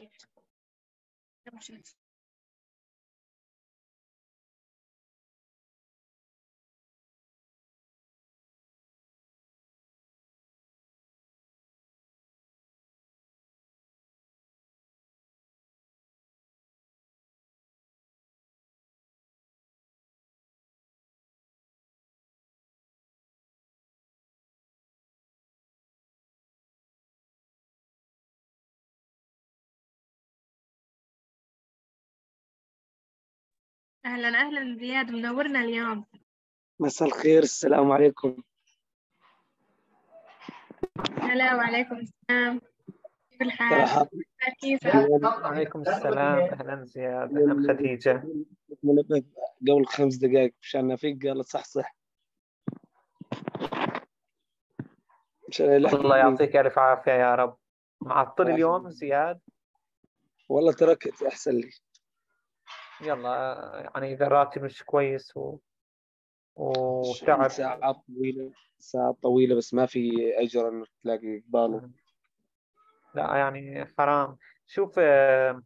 digital أهلا أهلا زياد منورنا اليوم. مساء الخير السلام عليكم. هلا وعليكم السلام. كيف الحال؟ مرحبا كيفك؟ وعليكم السلام. أهلا زياد أهلا خديجة. قبل خمس دقائق مشان فيك قالت صح صح. الله يعطيك ألف عافية يا رب. معطل اليوم زياد؟ والله تركت أحسن لي. يلا يعني إذا الراتب مش كويس و... وتعب. ساعات طويلة ساعات طويلة بس ما في أجر إنك تلاقي إقباله. لا يعني حرام. شوف آه،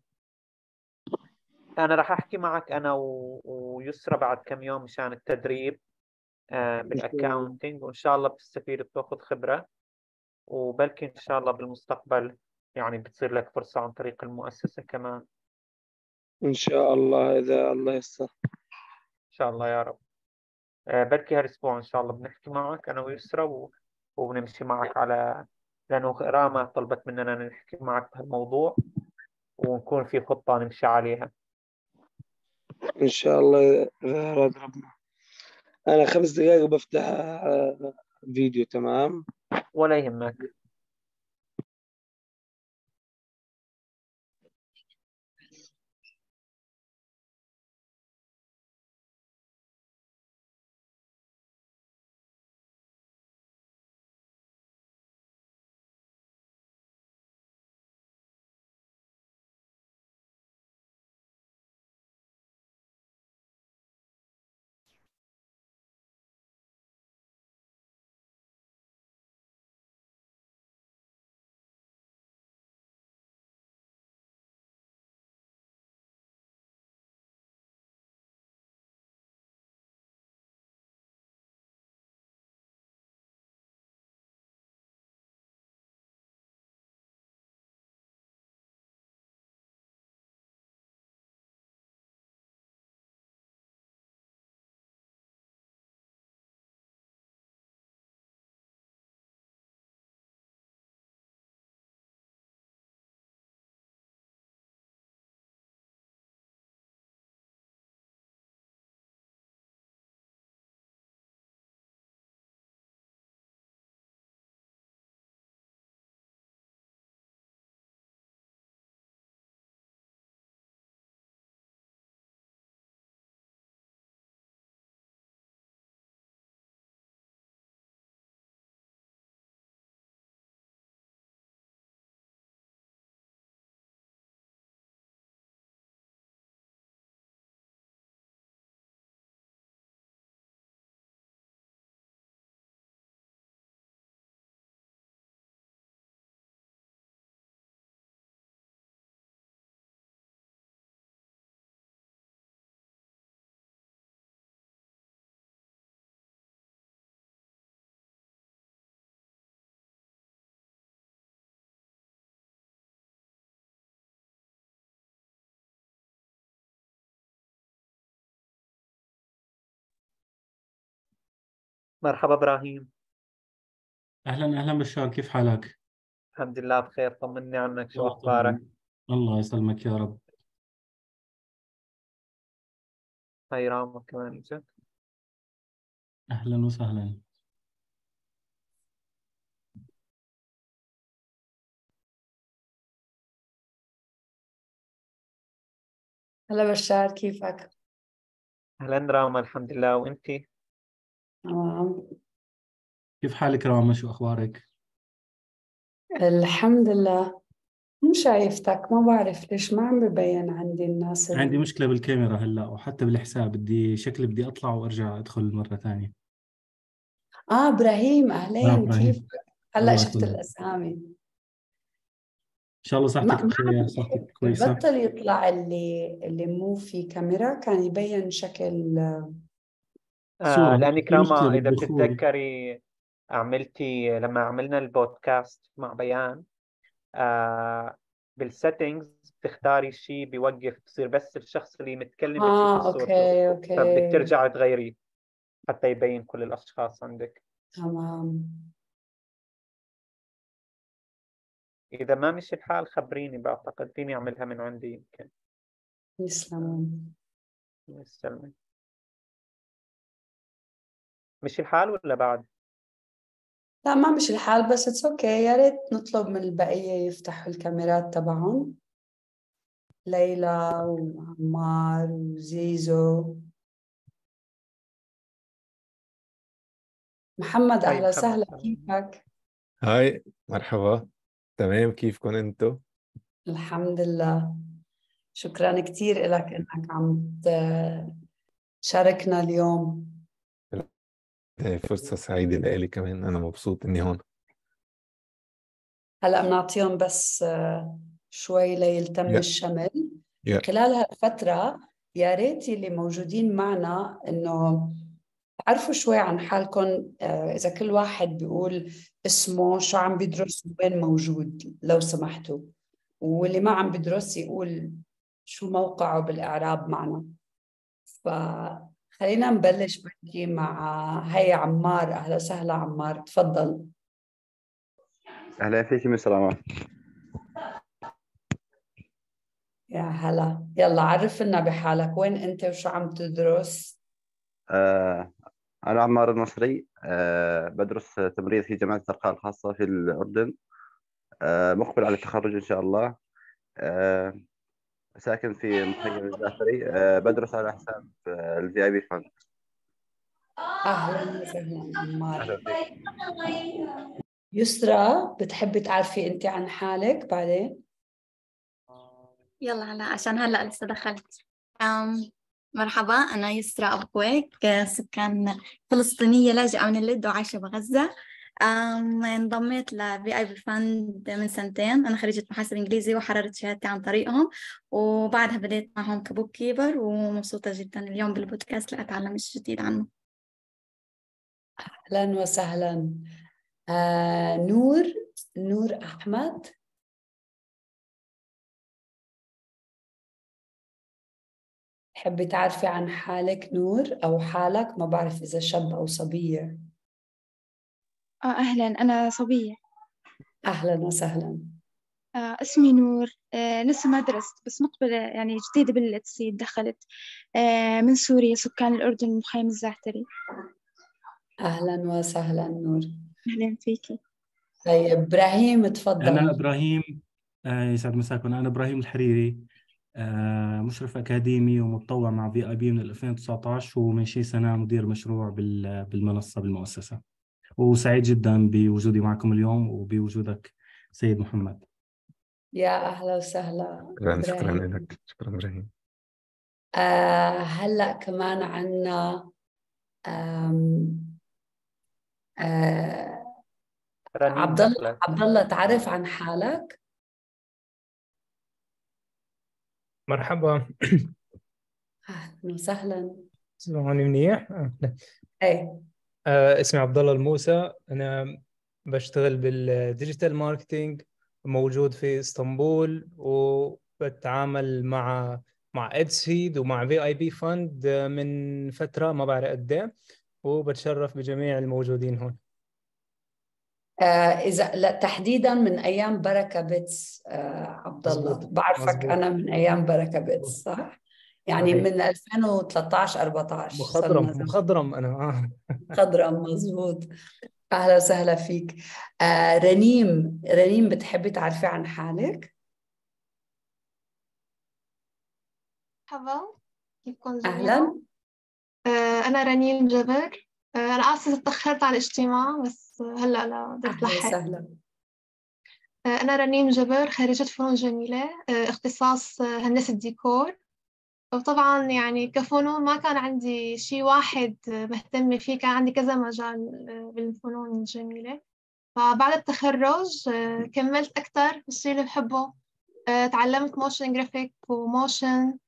أنا راح أحكي معك أنا و... ويسرى بعد كم يوم مشان التدريب آه، بالأكاونتينج وإن شاء الله بتستفيد بتاخذ خبرة. وبلكي إن شاء الله بالمستقبل يعني بتصير لك فرصة عن طريق المؤسسة كمان. إن شاء الله إذا الله يسر. إن شاء الله يا رب. آه، بلكي هالأسبوع إن شاء الله بنحكي معك أنا ويسرى و... وبنمشي معك على لأنه راما طلبت مننا نحكي معك بهالموضوع ونكون في خطة نمشي عليها. إن شاء الله إذا أراد ربنا أنا خمس دقائق بفتح آه، فيديو تمام؟ ولا يهمك. مرحبا إبراهيم. أهلا أهلا بشار كيف حالك؟ الحمد لله بخير طمني عنك شو تمام. الله يسلمك يا رب. هاي راما كمان إجت أهلا وسهلا. هلا بشار كيفك؟ أهلا راما الحمد لله. وأنتي؟ تمام كيف حالك راما شو أخبارك؟ الحمد لله. مو شايفتك ما بعرف ليش ما عم ببين عندي الناس ال- عندي مشكلة بالكاميرا هلأ وحتى بالحساب بدي شكلي بدي أطلع وأرجع أدخل مرة ثانية. آه إبراهيم آه اهلين إبراهيم. كيفك؟ هلأ شفت الأسامي. شاء الله صحتك بخير صحتك كويسة. بطل يطلع اللي اللي مو في كاميرا كان يبين شكل آه صورة لأنك في مشكلة راما إذا بالدخول بتتذكري عملتي لما عملنا البودكاست مع بيان آه بال settings بتختاري شيء بيوقف بصير بس الشخص اللي متكلم آه صورته okay فبدك okay. ترجعي تغيريه حتى يبين كل الأشخاص عندك. تمام. إذا ما مشي الحال خبريني بعتقد فيني أعملها من عندي يمكن. يسلمون. يسلمك مشي الحال ولا بعد؟ لا ما مش الحال بس it's okay يا ريت نطلب من البقية يفتحوا الكاميرات تبعهم ليلى وعمار وزيزو محمد أهلا محمد وسهلا. كيفك؟ هاي مرحبا تمام كيفكم انتو؟ الحمد لله شكرا كثير لك إنك عم تشاركنا اليوم فرصة سعيدة لإلي كمان. أنا مبسوط إني هون. هلا بنعطيهم بس آه، شوي ليلتم يا. الشمل. يا. خلال هالفترة يا ريت اللي موجودين معنا إنه تعرفوا شوي عن حالكم آه، إذا كل واحد بيقول اسمه شو عم بيدرس وين موجود لو سمحتوا. واللي ما عم بدرس يقول شو موقعه بالإعراب معنا. فخلينا نبلش بحكي مع هي عمار. أهلا وسهلا عمار تفضل. أهلا فيك سلامات يا هلا. يلا عرفنا بحالك وين أنت وشو عم تدرس؟ آه أنا عمار المصري. آه بدرس تمريض في جامعة الزرقاء الخاصة في الأردن. آه مقبل على التخرج إن شاء الله. آه ساكن في مخيم الزعفري آه بدرس على حساب ال VIP Fund أهلا وسهلا عمار يسرى بتحبي تعرفي أنت عن حالك بعدين؟ يلا هلا عشان هلا لسه دخلت. أم مرحبا أنا يسرا أبو كويك آه، سكان فلسطينية لاجئة من اللد وعايشة بغزة. أم انضميت ل VIP Fund من سنتين. أنا خريجة محاسب إنجليزي وحررت شهادتي عن طريقهم وبعدها بديت معهم ك bookkeeper ومبسوطة جدا اليوم بالبودكاست لأتعلم شيء جديد عنه. أهلا وسهلا. آه نور نور أحمد. تحبي تعرفي عن حالك نور؟ أو حالك ما بعرف إذا شاب أو صبية. آه أهلا. أنا صبية. أهلا وسهلا. آه اسمي نور. آه لسه ما درست بس مقبلة يعني جديدة بالتسيد دخلت. آه من سوريا سكان الأردن مخيم الزعتري أهلا وسهلا نور. أهلا فيكي. طيب إبراهيم أنا تفضل إبراهيم. آه، يسعد مساكم. أنا إبراهيم الحريري. مشرف أكاديمي ومتطوع مع في آي بي من 2019 ومن شي سنة مدير مشروع بال- بالمنصة بالمؤسسة. وسعيد جدا بوجودي معكم اليوم وبوجودك سيد محمد. يا أهلا وسهلا شكرا لك. شكرا إبراهيم. آه هلأ كمان آه رنين عبد الله عبد الله تعرف عن حالك؟ مرحبا. أهلا وسهلا. تسمعوني منيح؟ أهلا. آه، اسمي عبد الله الموسى. أنا بشتغل بال digital marketing موجود في إسطنبول وبتعامل مع مع ادسيد ومع VIP fund من فترة ما بعرف قد إيه وبتشرف بجميع الموجودين هون. آه إذا لا تحديدا من أيام بركة بيتس آه عبد الله بعرفك مزبوط أنا من أيام بركة بيتس صح؟ يعني من 2013 14 مخضرم مخضرم أنا آه. خضرا مزبوط أهلا وسهلا فيك. آه رنيم رنيم بتحبي تعرفي عن حالك؟ مرحبا كيفكم جميعا أهلا. آه، أنا رنيم جبر. آه، أنا آسفة تأخرت على الاجتماع بس هلأ لا قدرت أهلا لحق وسهلا. آه، أنا رنيم جبر خريجة فنون جميلة. آه، اختصاص آه، هندسة ديكور. وطبعا يعني كفنون ما كان عندي شيء واحد مهتمة فيه كان عندي كذا مجال بالفنون الجميلة. فبعد التخرج آه، كملت أكتر في الشيء اللي بحبه. آه، تعلمت motion graphic و motion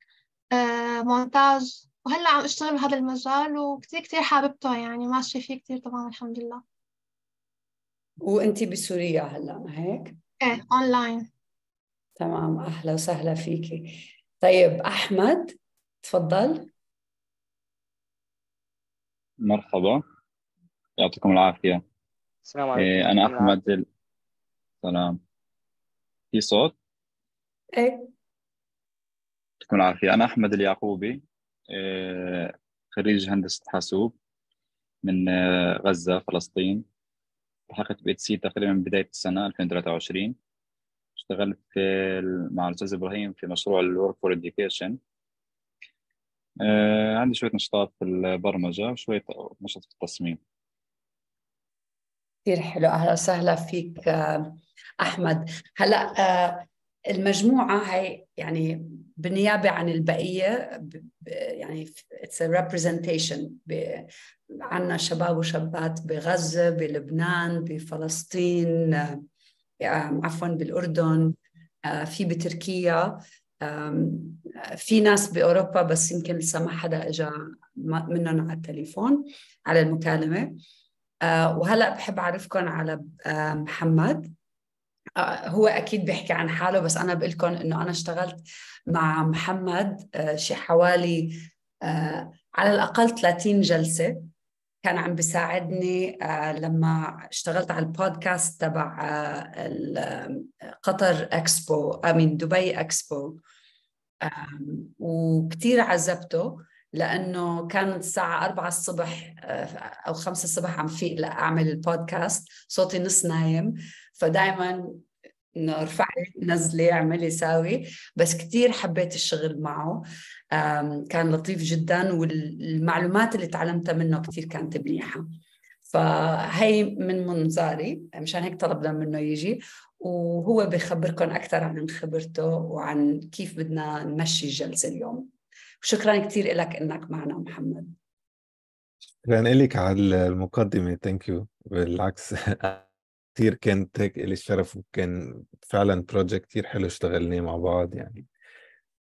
مونتاج وهلأ عم أشتغل بهذا المجال وكتير كتير حاببته يعني ماشي فيه كتير طبعا الحمد لله. وانت بسوريا هلأ ما هيك؟ إيه اونلاين تمام أهلا وسهلا فيكي. طيب أحمد تفضل. مرحبا. يعطيكم العافية. السلام عليكم. إيه، أنا أحمد ال... سلام. في صوت؟ إيه. يعطيكم العافية. أنا أحمد اليعقوبي إيه، خريج هندسة حاسوب من آه، غزة فلسطين. لحقت بي سي تقريبا من بداية السنة 2023 اشتغلت في مع الأستاذ إبراهيم في مشروع ال work for education عندي شوية نشاطات في البرمجة وشوية نشاط في التصميم. كثير حلو. أهلا وسهلا فيك آه، أحمد. هلا آه، المجموعة هي يعني بالنيابة عن البقية يعني اتس representation عندنا شباب وشابات بغزة بلبنان بفلسطين آه، عفوا بالأردن آه، في بتركيا في ناس بأوروبا بس يمكن لسه ما حدا اجى منهم على التليفون على المكالمة. آه، وهلأ بحب اعرفكم على آه، محمد. هو أكيد بيحكي عن حاله بس أنا بقول لكم إنه أنا اشتغلت مع محمد شي حوالي على الأقل 30 جلسة. كان عم بيساعدني آه، لما اشتغلت على البودكاست تبع آه، آه، قطر إكسبو امين دبي إكسبو. آم، وكتير عذبته لأنه كانت الساعة أربعة الصبح آه، أو خمسة الصبح عم فيق لأعمل البودكاست. صوتي نص نايم. فدايما إنه ارفعي نزلي اعملي ساوي. بس كتير حبيت الشغل معه. كان لطيف جدا والمعلومات اللي تعلمتها منه كتير كانت منيحة. فهي من منظاري مشان هيك طلبنا منه يجي وهو بيخبركم أكثر عن خبرته وعن كيف بدنا نمشي الجلسة اليوم. شكرا كثير لك إنك معنا محمد. شكرا لك على المقدمة. thank you بالعكس كثير كانت هيك لي الشرف وكان فعلا project كثير حلو اشتغلناه مع بعض يعني.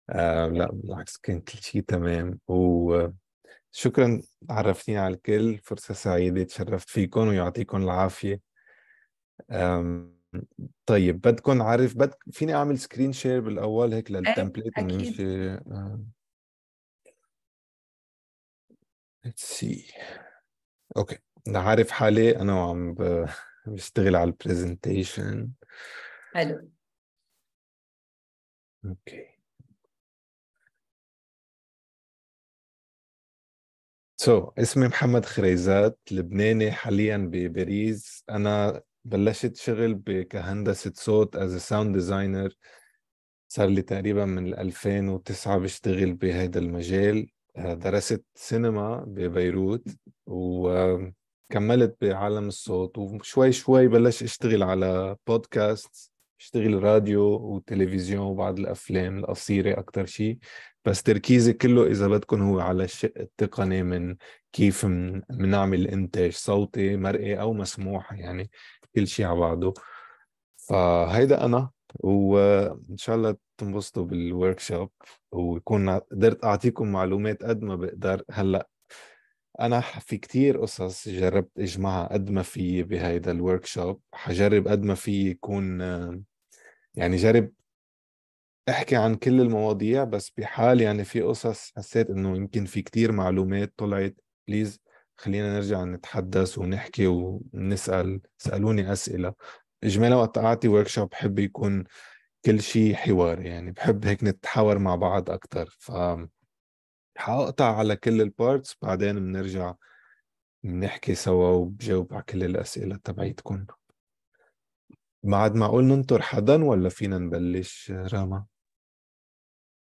آه لا بالعكس كان كل شيء تمام. وشكرا عرفتيني على الكل. فرصة سعيدة تشرفت فيكم ويعطيكم العافية. آم، طيب بدكم عارف بد... فيني أعمل screen share بالأول هيك لل template أكيد. ونمشي آه. let's see. okay. أنا عارف حالي أنا وعم ب... بشتغل على ال presentation حلو. okay. سو so, اسمي محمد خريزات لبناني حاليا بباريس. أنا بلشت شغل كهندسة صوت a sound designer. صار لي تقريبا من 2009 بشتغل بهذا المجال. آه، درست سينما ببيروت وكملت بعالم الصوت. وشوي شوي بلش أشتغل على بودكاست اشتغل راديو وتلفزيون وبعض الأفلام القصيرة أكثر شيء بس تركيزي كله إذا بدكم هو على الشق التقني من كيف بنعمل إنتاج صوتي مرئي أو مسموع يعني كل شيء على بعضه. فهيدا أنا وإن شاء الله تنبسطوا بال workshop ويكون قدرت أعطيكم معلومات قد ما بقدر هلأ. أنا في كتير قصص جربت اجمعها قد ما في بهيدا ال workshop حجرب قد ما في يكون يعني جرب أحكي عن كل المواضيع بس بحال يعني في قصص حسيت إنه يمكن في كتير معلومات طلعت please خلينا نرجع نتحدث ونحكي ونسأل سألوني أسئلة. إجمالا وقت أعطي workshop بحب يكون كل شيء حوار يعني بحب هيك نتحاور مع بعض أكتر ف حقطع على كل ال parts بعدين بنرجع بنحكي سوا وبجاوب على كل الأسئلة تبعيتكم. بعد معقول ننطر حدا ولا فينا نبلش راما؟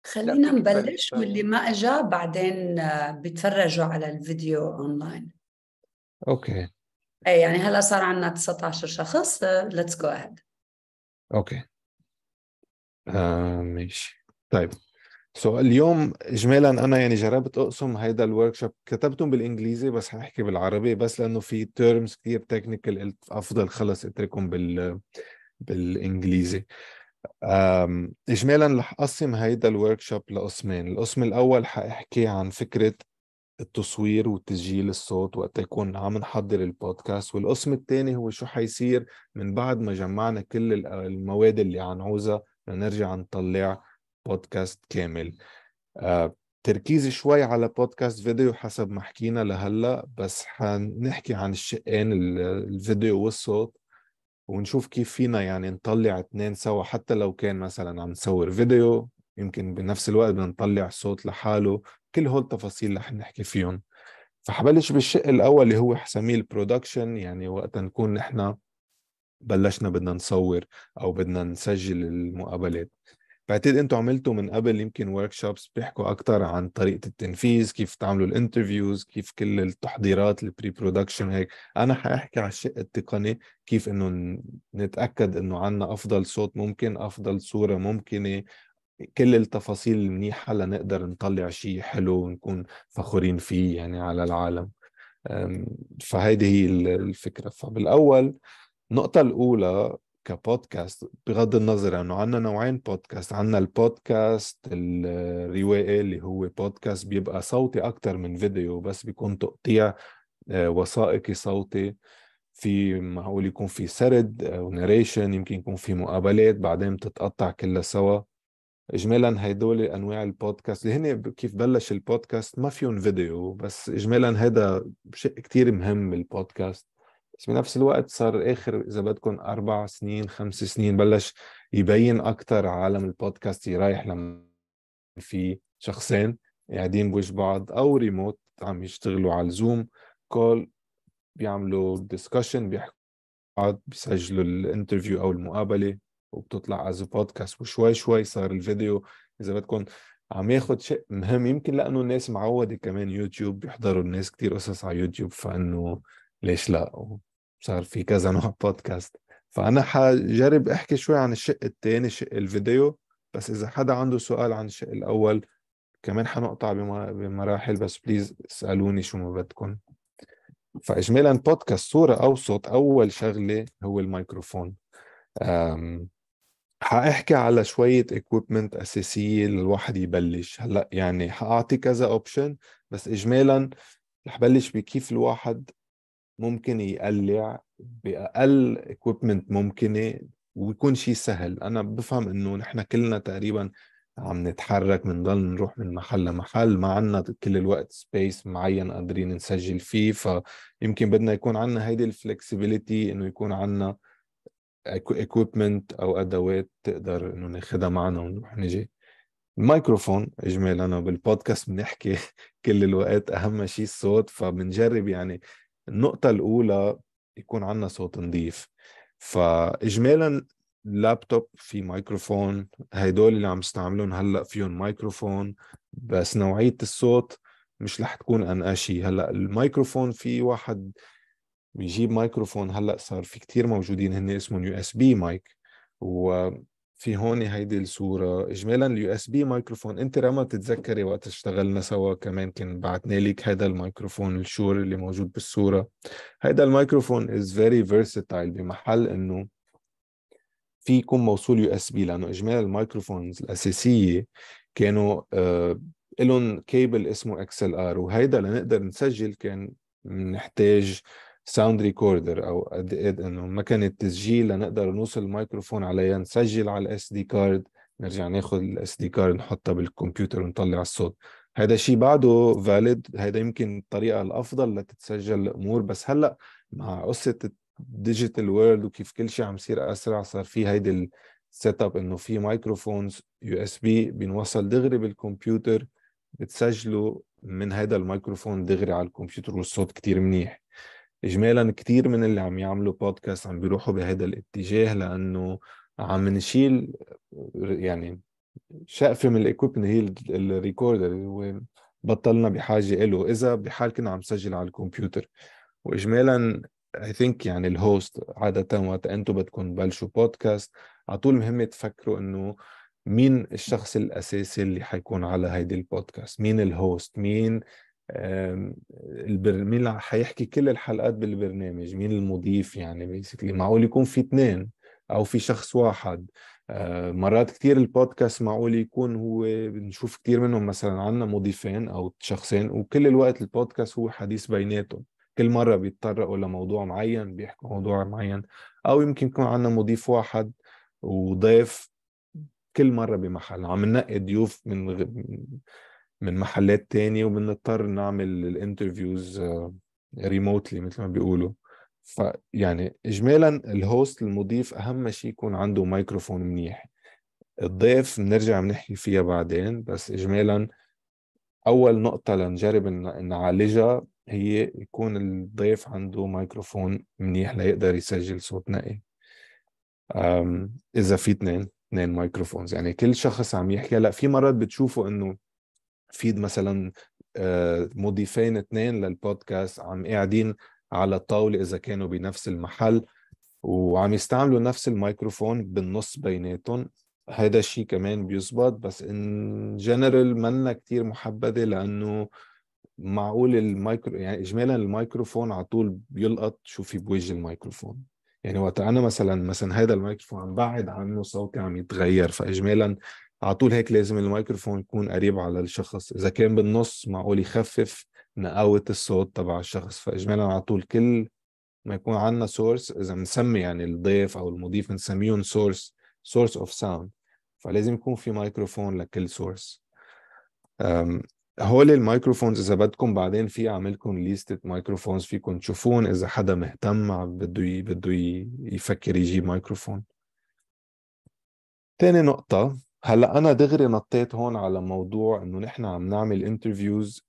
خلينا نبلش. واللي ما اجى بعدين آه، بيتفرجوا على الفيديو online okay. اي يعني هلا صار عندنا 19 شخص let's go ahead okay. آه ماشي. طيب. so so, اليوم اجمالا أنا يعني جربت أقسم هيدا ال workshop كتبتهم بالإنجليزي بس حنحكي بالعربي بس لأنه في terms كثير technical قلت أفضل خلص أتركهم بال بالإنجليزي. اجمالا رح أقسم هيدا الورك شوب لقسمين. القسم الأول حاحكي عن فكرة التصوير وتسجيل الصوت وقت يكون عم نحضر البودكاست. والقسم الثاني هو شو حيصير من بعد ما جمعنا كل المواد اللي عنعوزها لنرجع نطلع بودكاست كامل. آه تركيزي شوي على بودكاست فيديو حسب ما حكينا لهلا بس حنحكي عن الشقين الفيديو والصوت ونشوف كيف فينا يعني نطلع اثنين سوا. حتى لو كان مثلا عم نصور فيديو يمكن بنفس الوقت بدنا نطلع صوت لحاله كل هول التفاصيل رح نحكي فيهم. فحبلش بالشق الأول اللي هو حسميه ال production يعني وقت نكون نحن بلشنا بدنا نصور أو بدنا نسجل المقابلات. بعتقد أنتم عملتوا من قبل يمكن workshops بيحكوا أكثر عن طريقة التنفيذ كيف تعملوا ال interviews كيف كل التحضيرات ال pre-production هيك. أنا حأحكي على الشق التقني كيف إنه نتأكد إنه عندنا أفضل صوت ممكن أفضل صورة ممكنة. كل التفاصيل المنيحة لنقدر نطلع شيء حلو ونكون فخورين فيه يعني على العالم. فهيدي هي الفكرة. فبالأول النقطة الأولى كبودكاست بغض النظر انه عندنا نوعين بودكاست عندنا البودكاست الروائي اللي هو بودكاست بيبقى صوتي أكثر من فيديو بس بيكون تقطيع آه، وثائقي صوتي. في معقول يكون في سرد أو ناريشن يمكن يكون في مقابلات بعدين بتتقطع كلها سوا. اجمالا هدول أنواع البودكاست. اللي هن كيف بلش البودكاست؟ ما فيهم فيديو بس اجمالا هذا شيء كتير مهم بالبودكاست. بس بنفس الوقت صار آخر إذا بدكم أربع سنين خمس سنين بلش يبين أكثر عالم البودكاست رايح لما في شخصين قاعدين بوجه بعض أو ريموت عم يشتغلوا على ال Zoom call بيعملوا discussion بيحكوا بعض بيسجلوا ال interview أو المقابلة وبتطلع as بودكاست وشوي شوي صار الفيديو إذا بدكم عم ياخذ شيء مهم يمكن لأنه الناس معودة كمان يوتيوب بيحضروا الناس كتير قصص على يوتيوب فإنه ليش لا؟ صار في كذا نوع بودكاست فأنا حجرب أحكي شوي عن الشق الثاني شق الفيديو. بس إذا حدا عنده سؤال عن الشق الأول كمان حنقطع بمراحل. بس please اسألوني شو ما بدكم. فاجمالا بودكاست صورة أو صوت أول شغلة هو الميكروفون. حأحكي على شوية equipment أساسية للواحد يبلش. هلأ يعني حأعطي كذا option بس إجمالا رح بلش بكيف الواحد ممكن يقلع بأقل equipment ممكنة ويكون شيء سهل. أنا بفهم إنه نحن كلنا تقريبا عم نتحرك بنضل نروح من محل لمحل ما عنا كل الوقت space معين قادرين نسجل فيه فيمكن بدنا يكون عنا هيدي ال flexibility إنه يكون عنا equipment أو أدوات تقدر إنه ناخذها معنا ونروح نجي. الميكروفون اجمالا بالبودكاست بنحكي كل الوقت أهم شيء الصوت فبنجرب يعني النقطة الأولى يكون عندنا صوت نظيف فإجمالا لابتوب في ميكروفون هيدول اللي عم استعملون هلأ فيهم ميكروفون بس نوعية الصوت مش رح تكون أنقى شي هلأ الميكروفون في واحد بيجيب مايكروفون هلأ صار في كتير موجودين هن اسمهم USB mic وفي هون هيدي الصورة. إجمالا ال USB microphone. أنت ريما تتذكري وقت اشتغلنا سوا كمان كان بعتنا لك هذا الميكروفون ال Shure اللي موجود بالصورة. هذا الميكروفون is very versatile بمحل إنه في يكون موصول USB لأنه إجمالا ال microphones الأساسية كانوا آه لهم كيبل اسمه XLR. وهيدا لنقدر نسجل كان نحتاج sound recorder أو إنه مكنة تسجيل لنقدر نوصل الميكروفون عليها نسجل على ال SD card نرجع ناخذ ال SD card نحطها بالكمبيوتر ونطلع الصوت. هذا الشيء بعده valid هذا يمكن الطريقة الأفضل لتتسجل الأمور. بس هلأ مع قصة ال digital world وكيف كل شيء عم يصير أسرع صار في هيدي ال setup إنه في microphones USB بينوصل دغري بالكمبيوتر بتسجلوا من هذا الميكروفون دغري على الكمبيوتر والصوت كتير منيح. اجمالا كثير من اللي عم يعملوا بودكاست عم بيروحوا بهذا الاتجاه لأنه عم نشيل يعني شقفة من ال equipment هي ال recorder هو بطلنا بحاجة له إذا بحال كنا عم نسجل على الكمبيوتر. واجمالا I think يعني ال host عادة وقت أنتم بدكم تبلشوا بودكاست على طول مهم تفكروا إنه مين الشخص الأساسي اللي حيكون على هيدي البودكاست مين ال host مين البر... مين اللي حيحكي كل الحلقات بالبرنامج؟ مين المضيف يعني؟ basically معقول يكون في اثنين أو في شخص واحد؟ آه، مرات كتير البودكاست معقول يكون هو بنشوف كتير منهم مثلا عنا مضيفين أو شخصين وكل الوقت البودكاست هو حديث بيناتهم. كل مرة بيتطرقوا لموضوع معين بيحكوا موضوع معين أو يمكن يكون عنا مضيف واحد وضيف كل مرة بمحل. عم ننقي ضيوف من. من محلات تانية وبنضطر نعمل الانترفيوز remotely مثل ما بيقولوا. فيعني اجمالا ال host المضيف أهم شيء يكون عنده ميكروفون منيح. الضيف بنرجع بنحكي فيها بعدين بس اجمالا أول نقطة لنجرب نعالجها هي يكون الضيف عنده ميكروفون منيح ليقدر يسجل صوت نقي. إذا في اثنين اثنين microphones يعني كل شخص عم يحكي هلأ في مرات بتشوفوا إنه في مثلا آه، مضيفين اثنين للبودكاست عم قاعدين على الطاولة إذا كانوا بنفس المحل وعم يستعملوا نفس الميكروفون بالنص بيناتهم. هذا الشيء كمان بيزبط بس in general منا كتير محبذة لأنه معقول المايكرو يعني إجمالا الميكروفون على طول بيلقط شو في بوجه الميكروفون. يعني وقت أنا مثلا مثلا هذا الميكروفون عم بعد عنه صوتي عم يتغير فإجمالا على طول هيك لازم الميكروفون يكون قريب على الشخص. إذا كان بالنص معقول يخفف نقاوة الصوت تبع الشخص. فإجمالا على طول كل ما يكون عندنا source إذا بنسمي يعني الضيف أو المضيف بنسميهم source source of sound فلازم يكون في ميكروفون لكل source هول ال microphones إذا بدكم بعدين في أعملكم ليستة microphones فيكم تشوفون إذا حدا مهتم بده بده يفكر يجيب ميكروفون. تاني نقطة هلا أنا دغري نطيت هون على موضوع إنه نحن عم نعمل interviews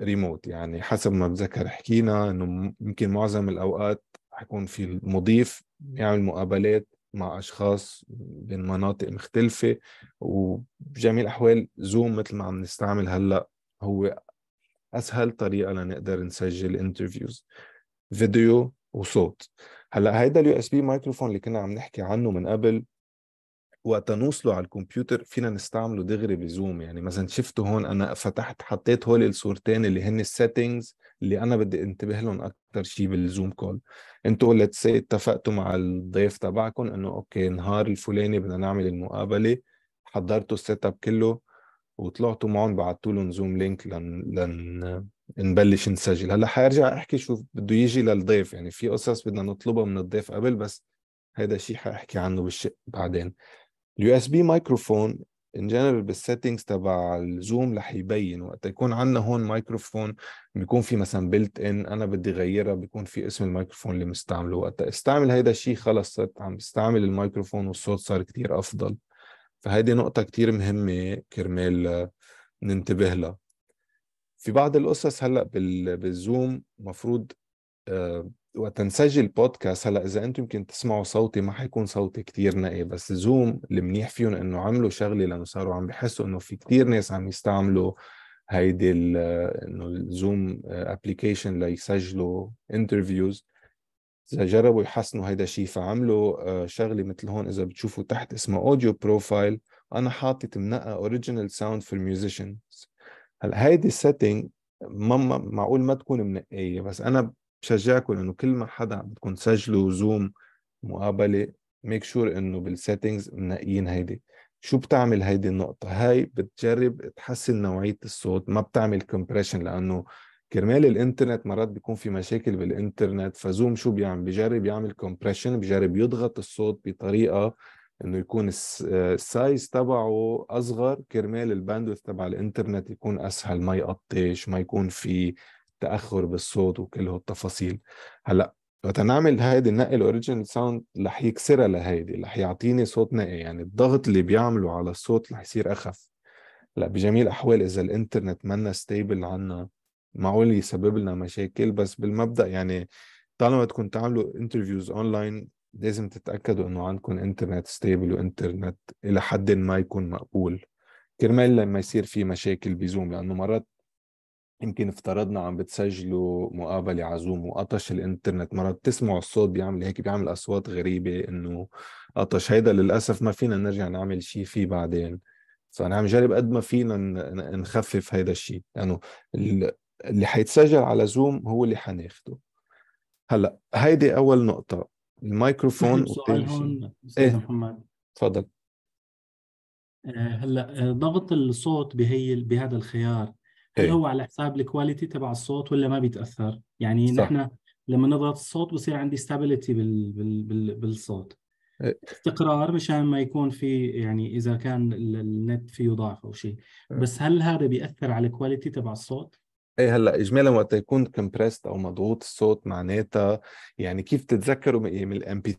remote يعني حسب ما بتذكر حكينا إنه يمكن معظم الأوقات حيكون في المضيف يعمل مقابلات مع أشخاص من مناطق مختلفة وبجميع الأحوال زوم مثل ما عم نستعمل هلا هو أسهل طريقة لنقدر نسجل interviews فيديو وصوت. هلا هيدا ال USB microphone اللي كنا عم نحكي عنه من قبل وقت نوصله على الكمبيوتر فينا نستعمله دغري بزوم. يعني مثلا شفتوا هون أنا فتحت حطيت هول الصورتين اللي هن ال settings اللي أنا بدي انتبه لهم أكثر شيء بال Zoom call أنتوا let's اتفقتوا مع الضيف تبعكم إنه okay نهار الفلاني بدنا نعمل المقابلة حضرتوا ال setup كله وطلعتوا معهم بعثتوا لهم Zoom link لن لن نبلش نسجل. هلأ حأرجع أحكي شو بده يجي للضيف. يعني في قصص بدنا نطلبها من الضيف قبل بس هذا الشيء حأحكي عنه بالشق بعدين. ال USB microphone in general بال settings تبع الزوم رح يبين وقت يكون عندنا هون مايكروفون بيكون في مثلا built-in أنا بدي غيرها بيكون في اسم الميكروفون اللي مستعمله وقت استعمل هيدا الشيء خلص صرت عم بستعمل الميكروفون والصوت صار كتير أفضل. فهيدي نقطة كتير مهمة كرمال آه، ننتبه لها. في بعض القصص هلأ بال- بالزوم مفروض آه، وقت نسجل بودكاست هلأ إذا أنتم يمكن تسمعوا صوتي ما حيكون صوتي كتير نقي بس زوم المنيح فيهم إنه عملوا شغله لأنه صاروا عم بحسوا إنه في كتير ناس عم يستعملوا هيدي إنه ال Zoom application ليسجلوا interviews إذا جربوا يحسنوا هيدا الشيء فعملوا آه، شغله مثل هون إذا بتشوفوا تحت اسمها audio profile أنا حاطط منقى original sound for musicians هلأ هيدي ال setting ما- معقول ما تكون منقية بس أنا بشجعكم انه كل ما حدا بدكم تسجلوا زوم مقابلة make sure إنه بال settings منقيين هيدي شو بتعمل هيدي النقطة؟ هاي بتجرب تحسن نوعية الصوت ما بتعمل compression لأنه كرمال الإنترنت مرات بيكون في مشاكل بالإنترنت فزوم شو بيعمل بيجرب يعمل compression بيجرب يضغط الصوت بطريقة إنه يكون الس- ال size تبعه أصغر كرمال ال bandwidth تبع الإنترنت يكون أسهل ما يقطش ما يكون في تأخر بالصوت وكل هالتفاصيل. هلأ وقت نعمل هيدي النقل ال original sound رح يكسرها لهيدي رح يعطيني صوت نقي يعني الضغط اللي بيعمله على الصوت رح يصير أخف. لا بجميع الأحوال إذا الإنترنت منا stable عنا معقول يسبب لنا مشاكل بس بالمبدأ يعني طالما بدكم تعملوا interviews online لازم تتأكدوا إنه عندكم انترنت stable وإنترنت إلى حد ما يكون مقبول. كرمال لما يصير في مشاكل بزوم لأنه مرات يمكن افترضنا عم بتسجلوا مقابلة عزوم وقطش الإنترنت مرات بتسمعوا الصوت بيعمل هيك بيعمل أصوات غريبة إنه قطش. هيدا للأسف ما فينا نرجع نعمل شيء فيه بعدين. فأنا عم جرب قد ما فينا نخفف هيدا الشيء لأنه اللي حيتسجل على زوم هو اللي حناخده. هلأ هيدي أول نقطة. الميكروفون سؤال هون إيه. محمد. تفضل. آه، هلأ آه، ضغط الصوت بهي بهذا الخيار. هل إيه هو على حساب ال quality تبع الصوت ولا ما بيتأثر؟ يعني صح نحن لما نضغط الصوت بصير عندي stability بال بال بال بالصوت إيه. استقرار مشان ما يكون في يعني إذا كان ال- النت فيه ضعف أو شيء إيه. بس هل هذا بيأثر على ال quality تبع الصوت؟ إيه هلأ اجمالا وقت يكون compressed أو مضغوط الصوت معناتها يعني كيف تتذكروا من ال MP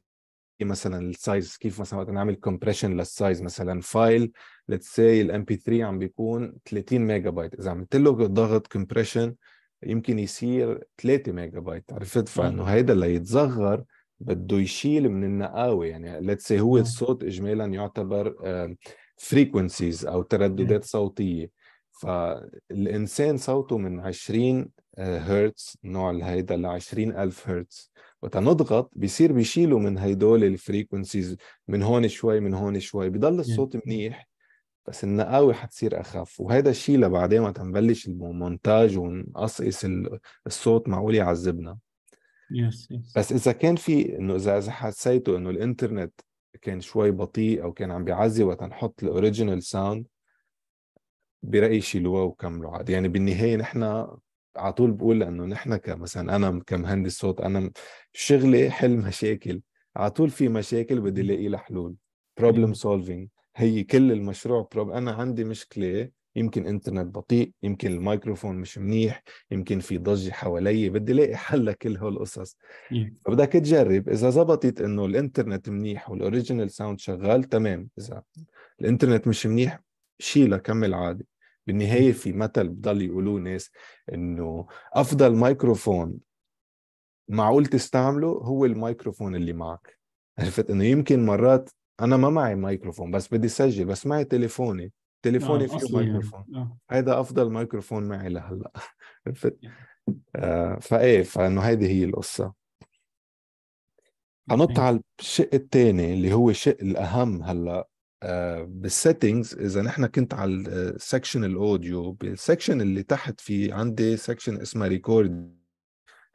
مثلا ال size كيف مثلا وقت نعمل compression لل size مثلا file let's say ال MP3 عم بيكون 30 ميجا بايت إذا عملت له ضغط compression يمكن يصير 3 ميجا بايت عرفت فإنه. هيدا ليتصغر بده يشيل من النقاوة. يعني let's say هو. الصوت اجمالا يعتبر frequencies أو ترددات صوتية. فالإنسان صوته من 20 هرتز نوع هيدا ل 20 ألف هرتز. وقت نضغط بيصير بيشيلوا من هيدول ال frequencies من هون شوي من هون شوي. بضل الصوت منيح بس النقاوة حتصير أخف. وهيدا الشيء لبعدين وقت نبلش المونتاج ونقصقص ال- الصوت معقول يعذبنا. yes yes بس إذا كان في إنه إذا إذا حسيتوا إنه الإنترنت كان شوي بطيء أو كان عم بيعزي وقت نحط ال original sound برأيي شيلوها وكملوا عادي. يعني بالنهاية نحن على طول بقول انه نحن كمثلا أنا كمهندس صوت أنا شغلي حل مشاكل. على طول في مشاكل بدي ألاقي لها حلول. problem solving هي كل المشروع prob أنا عندي مشكلة يمكن انترنت بطيء يمكن الميكروفون مش منيح يمكن في ضجة حوالي بدي ألاقي حل لكل هول القصص Yeah. فبدك تجرب. إذا زبطت إنه الانترنت منيح وال original sound شغال تمام. إذا الانترنت مش منيح شيلها كمل عادي. بالنهاية في مثل بضل يقولوه ناس إنه أفضل ميكروفون معقول تستعمله هو الميكروفون اللي معك. عرفت؟ إنه يمكن مرات أنا ما معي ميكروفون بس بدي سجل بس معي تليفوني. تليفوني آه فيه يعني. ميكروفون. آه. هذا أفضل ميكروفون معي لهلأ. عرفت؟ آه فإيه فإنه هيدي هي القصة. حنط على الشق الثاني اللي هو الشق الأهم هلأ. بال settings إذا نحن كنت على ال section ال audio بال section اللي تحت في عندي section اسمه record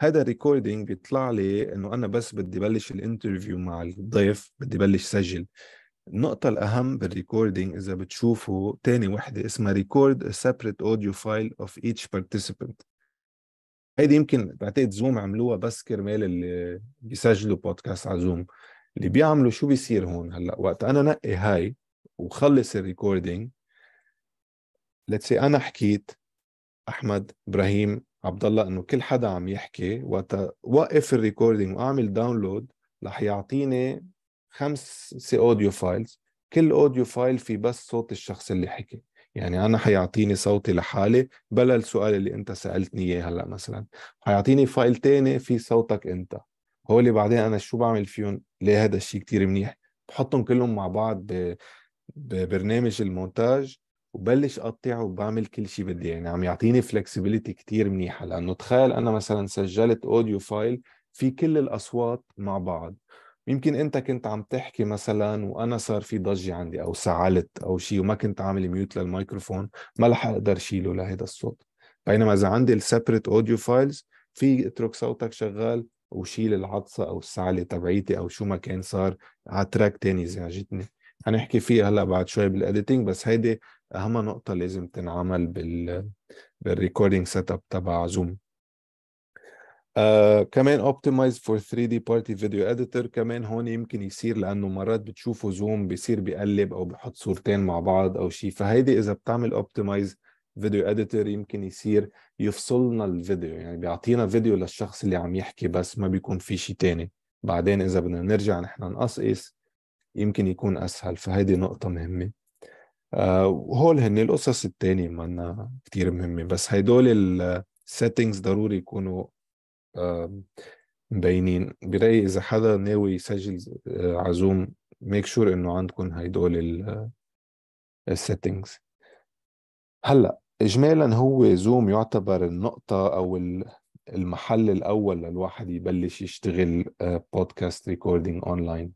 هذا ال recording بيطلع لي إنه أنا بس بدي بلش ال interview مع الضيف بدي بلش سجل. النقطة الأهم بال recording إذا بتشوفوا تاني وحدة اسمها record a separate audio file of each participant. هيدي يمكن بعتقد زوم عملوها بس كرمال اللي بيسجلوا بودكاست على زوم اللي بيعملوا شو بيصير هون هلأ؟ وقت أنا نقي هاي وخلص ال recording let's أنا حكيت أحمد إبراهيم عبد الله إنه كل حدا عم يحكي وقت وقف ال recording وأعمل download رح يعطيني خمس audio files كل audio file في بس صوت الشخص اللي حكي. يعني أنا حيعطيني صوتي لحالي بلا السؤال اللي أنت سألتني إياه هلأ مثلا. حيعطيني file تاني في صوتك أنت. هولي بعدين أنا شو بعمل فيهم؟ ليه هذا الشيء كتير منيح؟ بحطهم كلهم مع بعض. ببرنامج المونتاج وبلش أقطع وبعمل كل شيء بدي يعني عم يعطيني flexibility كتير منيحه لأنه تخيل أنا مثلا سجلت audio file في كل الأصوات مع بعض. يمكن أنت كنت عم تحكي مثلا وأنا صار في ضجة عندي أو سعلت أو شيء وما كنت عامل mute للميكروفون ما رح أقدر شيله لهذا الصوت. بينما إذا عندي ال separate audio files فيي اترك صوتك شغال وشيل العطسه أو السعله تبعيتي أو شو ما كان صار على track تاني زعجتني هنحكي فيها هلأ بعد شوي بال editing بس هيدي أهم نقطة لازم تنعمل بال بال recording setup تبع زوم آه كمان optimize for third party video editor كمان هون يمكن يصير لأنه مرات بتشوفوا زوم بيصير بيقلب أو بحط صورتين مع بعض أو شيء فهيدي إذا بتعمل optimize video editor يمكن يصير يفصلنا الفيديو يعني بيعطينا فيديو للشخص اللي عم يحكي بس ما بيكون في شيء تاني. بعدين إذا بدنا نرجع نحن نقصقص يمكن يكون أسهل. فهيدي نقطة مهمة. آه وهول هن القصص التانية منا كتير مهمة. بس هيدول ال settings ضروري يكونوا آه مبينين. برأيي إذا حدا ناوي يسجل آه ع Zoom make sure إنه عندكم هيدول ال settings هلأ إجمالا هو Zoom يعتبر النقطة أو المحل الأول للواحد يبلش يشتغل podcast recording online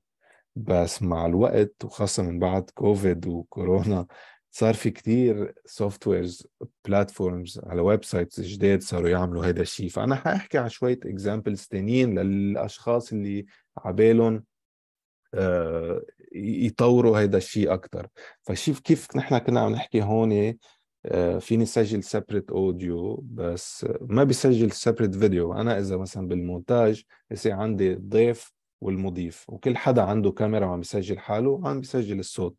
بس مع الوقت وخاصة من بعد كوفيد وكورونا صار في كتير softwares platforms على websites جداد صاروا يعملوا هذا الشيء. فأنا حأحكي على شوية examples تانيين للأشخاص اللي عبالهم آه، يطوروا هذا الشيء أكثر فشوف كيف نحن كنا عم نحكي هون فيني سجل separate audio بس ما بيسجل separate video أنا إذا مثلا بالمونتاج بصير عندي الضيف والمضيف وكل حدا عنده كاميرا وعم بيسجل حاله وعم بيسجل الصوت.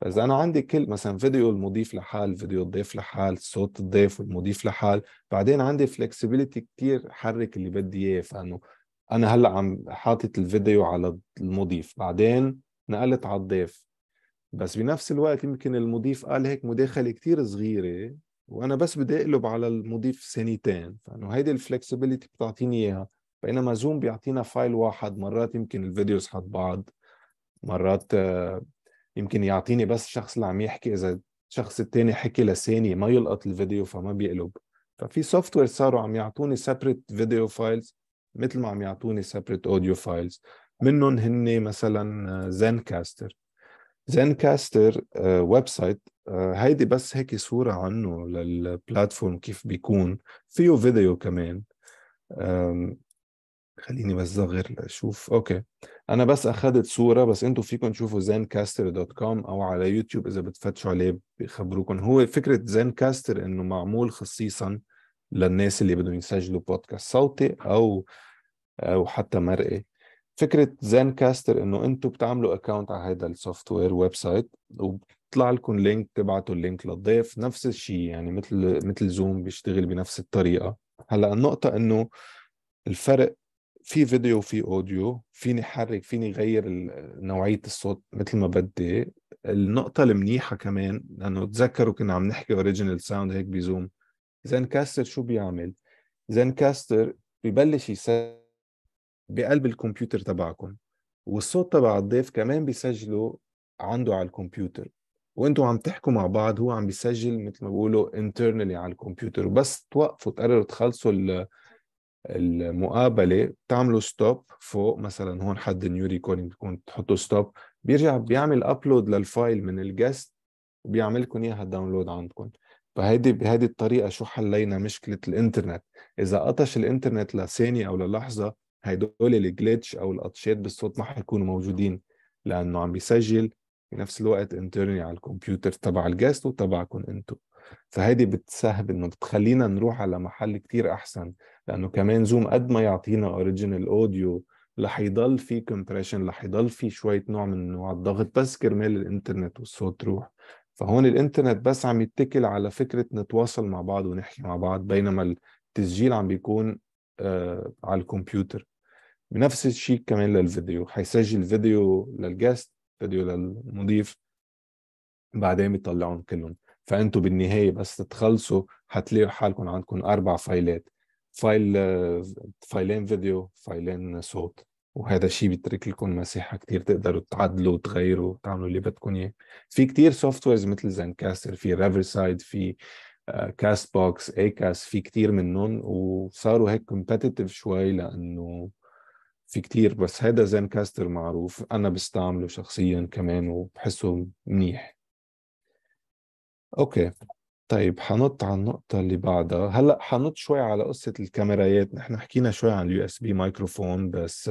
فإذا أنا عندي كل مثلا فيديو المضيف لحال فيديو الضيف لحال صوت الضيف والمضيف لحال. بعدين عندي flexibility كثير حرك اللي بدي إياه فإنه أنا هلأ عم حاطط الفيديو على المضيف. بعدين نقلت على الضيف. بس بنفس الوقت يمكن المضيف قال هيك مداخلة كثير صغيرة وأنا بس بدي أقلب على المضيف ثانيتين فإنه هيدي ال flexibility بتعطيني إياها. بينما Zoom بيعطينا file واحد مرات يمكن ال videos حد بعض مرات آه، يمكن يعطيني بس الشخص اللي عم يحكي إذا الشخص الثاني حكي لثاني ما يلقط الفيديو فما بيقلب. ففي software صاروا عم يعطوني separate video files مثل ما عم يعطوني separate audio files منهم هن مثلا Zencastr Zencastr website هيدي بس هيك صورة عنه لل platform كيف بيكون. فيه فيديو كمان. خليني بس صغر لأشوف. okay. أنا بس أخذت صورة بس أنتم فيكم تشوفوا Zencastr dot com أو على يوتيوب إذا بتفتشوا عليه بيخبروكم هو فكرة Zencastr إنه معمول خصيصا للناس اللي بدهم يسجلوا بودكاست صوتي أو أو حتى مرئي. فكرة Zencastr إنه أنتم بتعملوا account على هذا ال software website وبيطلع لكم link تبعتوا ال link للضيف نفس الشيء يعني مثل مثل Zoom بيشتغل بنفس الطريقة. هلأ النقطة إنه الفرق في فيديو وفي audio فيني حرك فيني غير نوعية الصوت مثل ما بدي. النقطة المنيحة كمان لأنه تذكروا كنا عم نحكي original sound هيك ب Zoom Zencastr شو بيعمل؟ Zencastr ببلش يسجل بقلب الكمبيوتر تبعكم والصوت تبع الضيف كمان بيسجله عنده على الكمبيوتر. وأنتم عم تحكوا مع بعض هو عم بيسجل مثل ما بيقولوا internally على الكمبيوتر. وبس توقفوا تقرروا تخلصوا المقابلة بتعملوا stop فوق. مثلا هون حد new recording بتكون تحطوا stop بيرجع بيعمل upload لل file من ال guest وبيعمل لكم إياها download عندكم فهيدي بهذه الطريقة شو حلينا مشكلة الإنترنت. إذا قطش الإنترنت لثانية أو للحظة هيدول ال glitch أو القطشات بالصوت ما حيكونوا موجودين لأنه عم بيسجل بنفس الوقت internally على الكمبيوتر تبع ال guest وتبعكم أنتم فهيدي بتساهم إنه بتخلينا نروح على محل كتير أحسن لأنه كمان Zoom قد ما يعطينا original audio رح يضل في compression رح يضل في شوية نوع من أنواع الضغط بس كرمال الإنترنت والصوت تروح. فهون الإنترنت بس عم يتكل على فكرة نتواصل مع بعض ونحكي مع بعض بينما التسجيل عم بيكون آه على الكمبيوتر. بنفس الشيء كمان للفيديو. حيسجل فيديو لل guest فيديو للمضيف بعدين بيطلعهم كلهم. فأنتوا بالنهاية بس تخلصوا حتلاقوا حالكم عندكم أربع فايلات. file فايلين فيديو فايلين صوت. وهذا الشيء بيترك لكم مساحة كثير تقدروا تعدلوا وتغيروا وتعملوا اللي بدكم إياه. في كثير softwares مثل Zencastr في Riverside في Castbox Acast في كثير منهم. وصاروا هيك competitive شوي لأنه في كتير بس هذا Zencastr معروف. أنا بستعمله شخصيا كمان وبحسه منيح. okay. طيب حنط على النقطة اللي بعدها. هلأ حنط شوي على قصة الكاميرايات نحن حكينا شوي عن ال USB microphone بس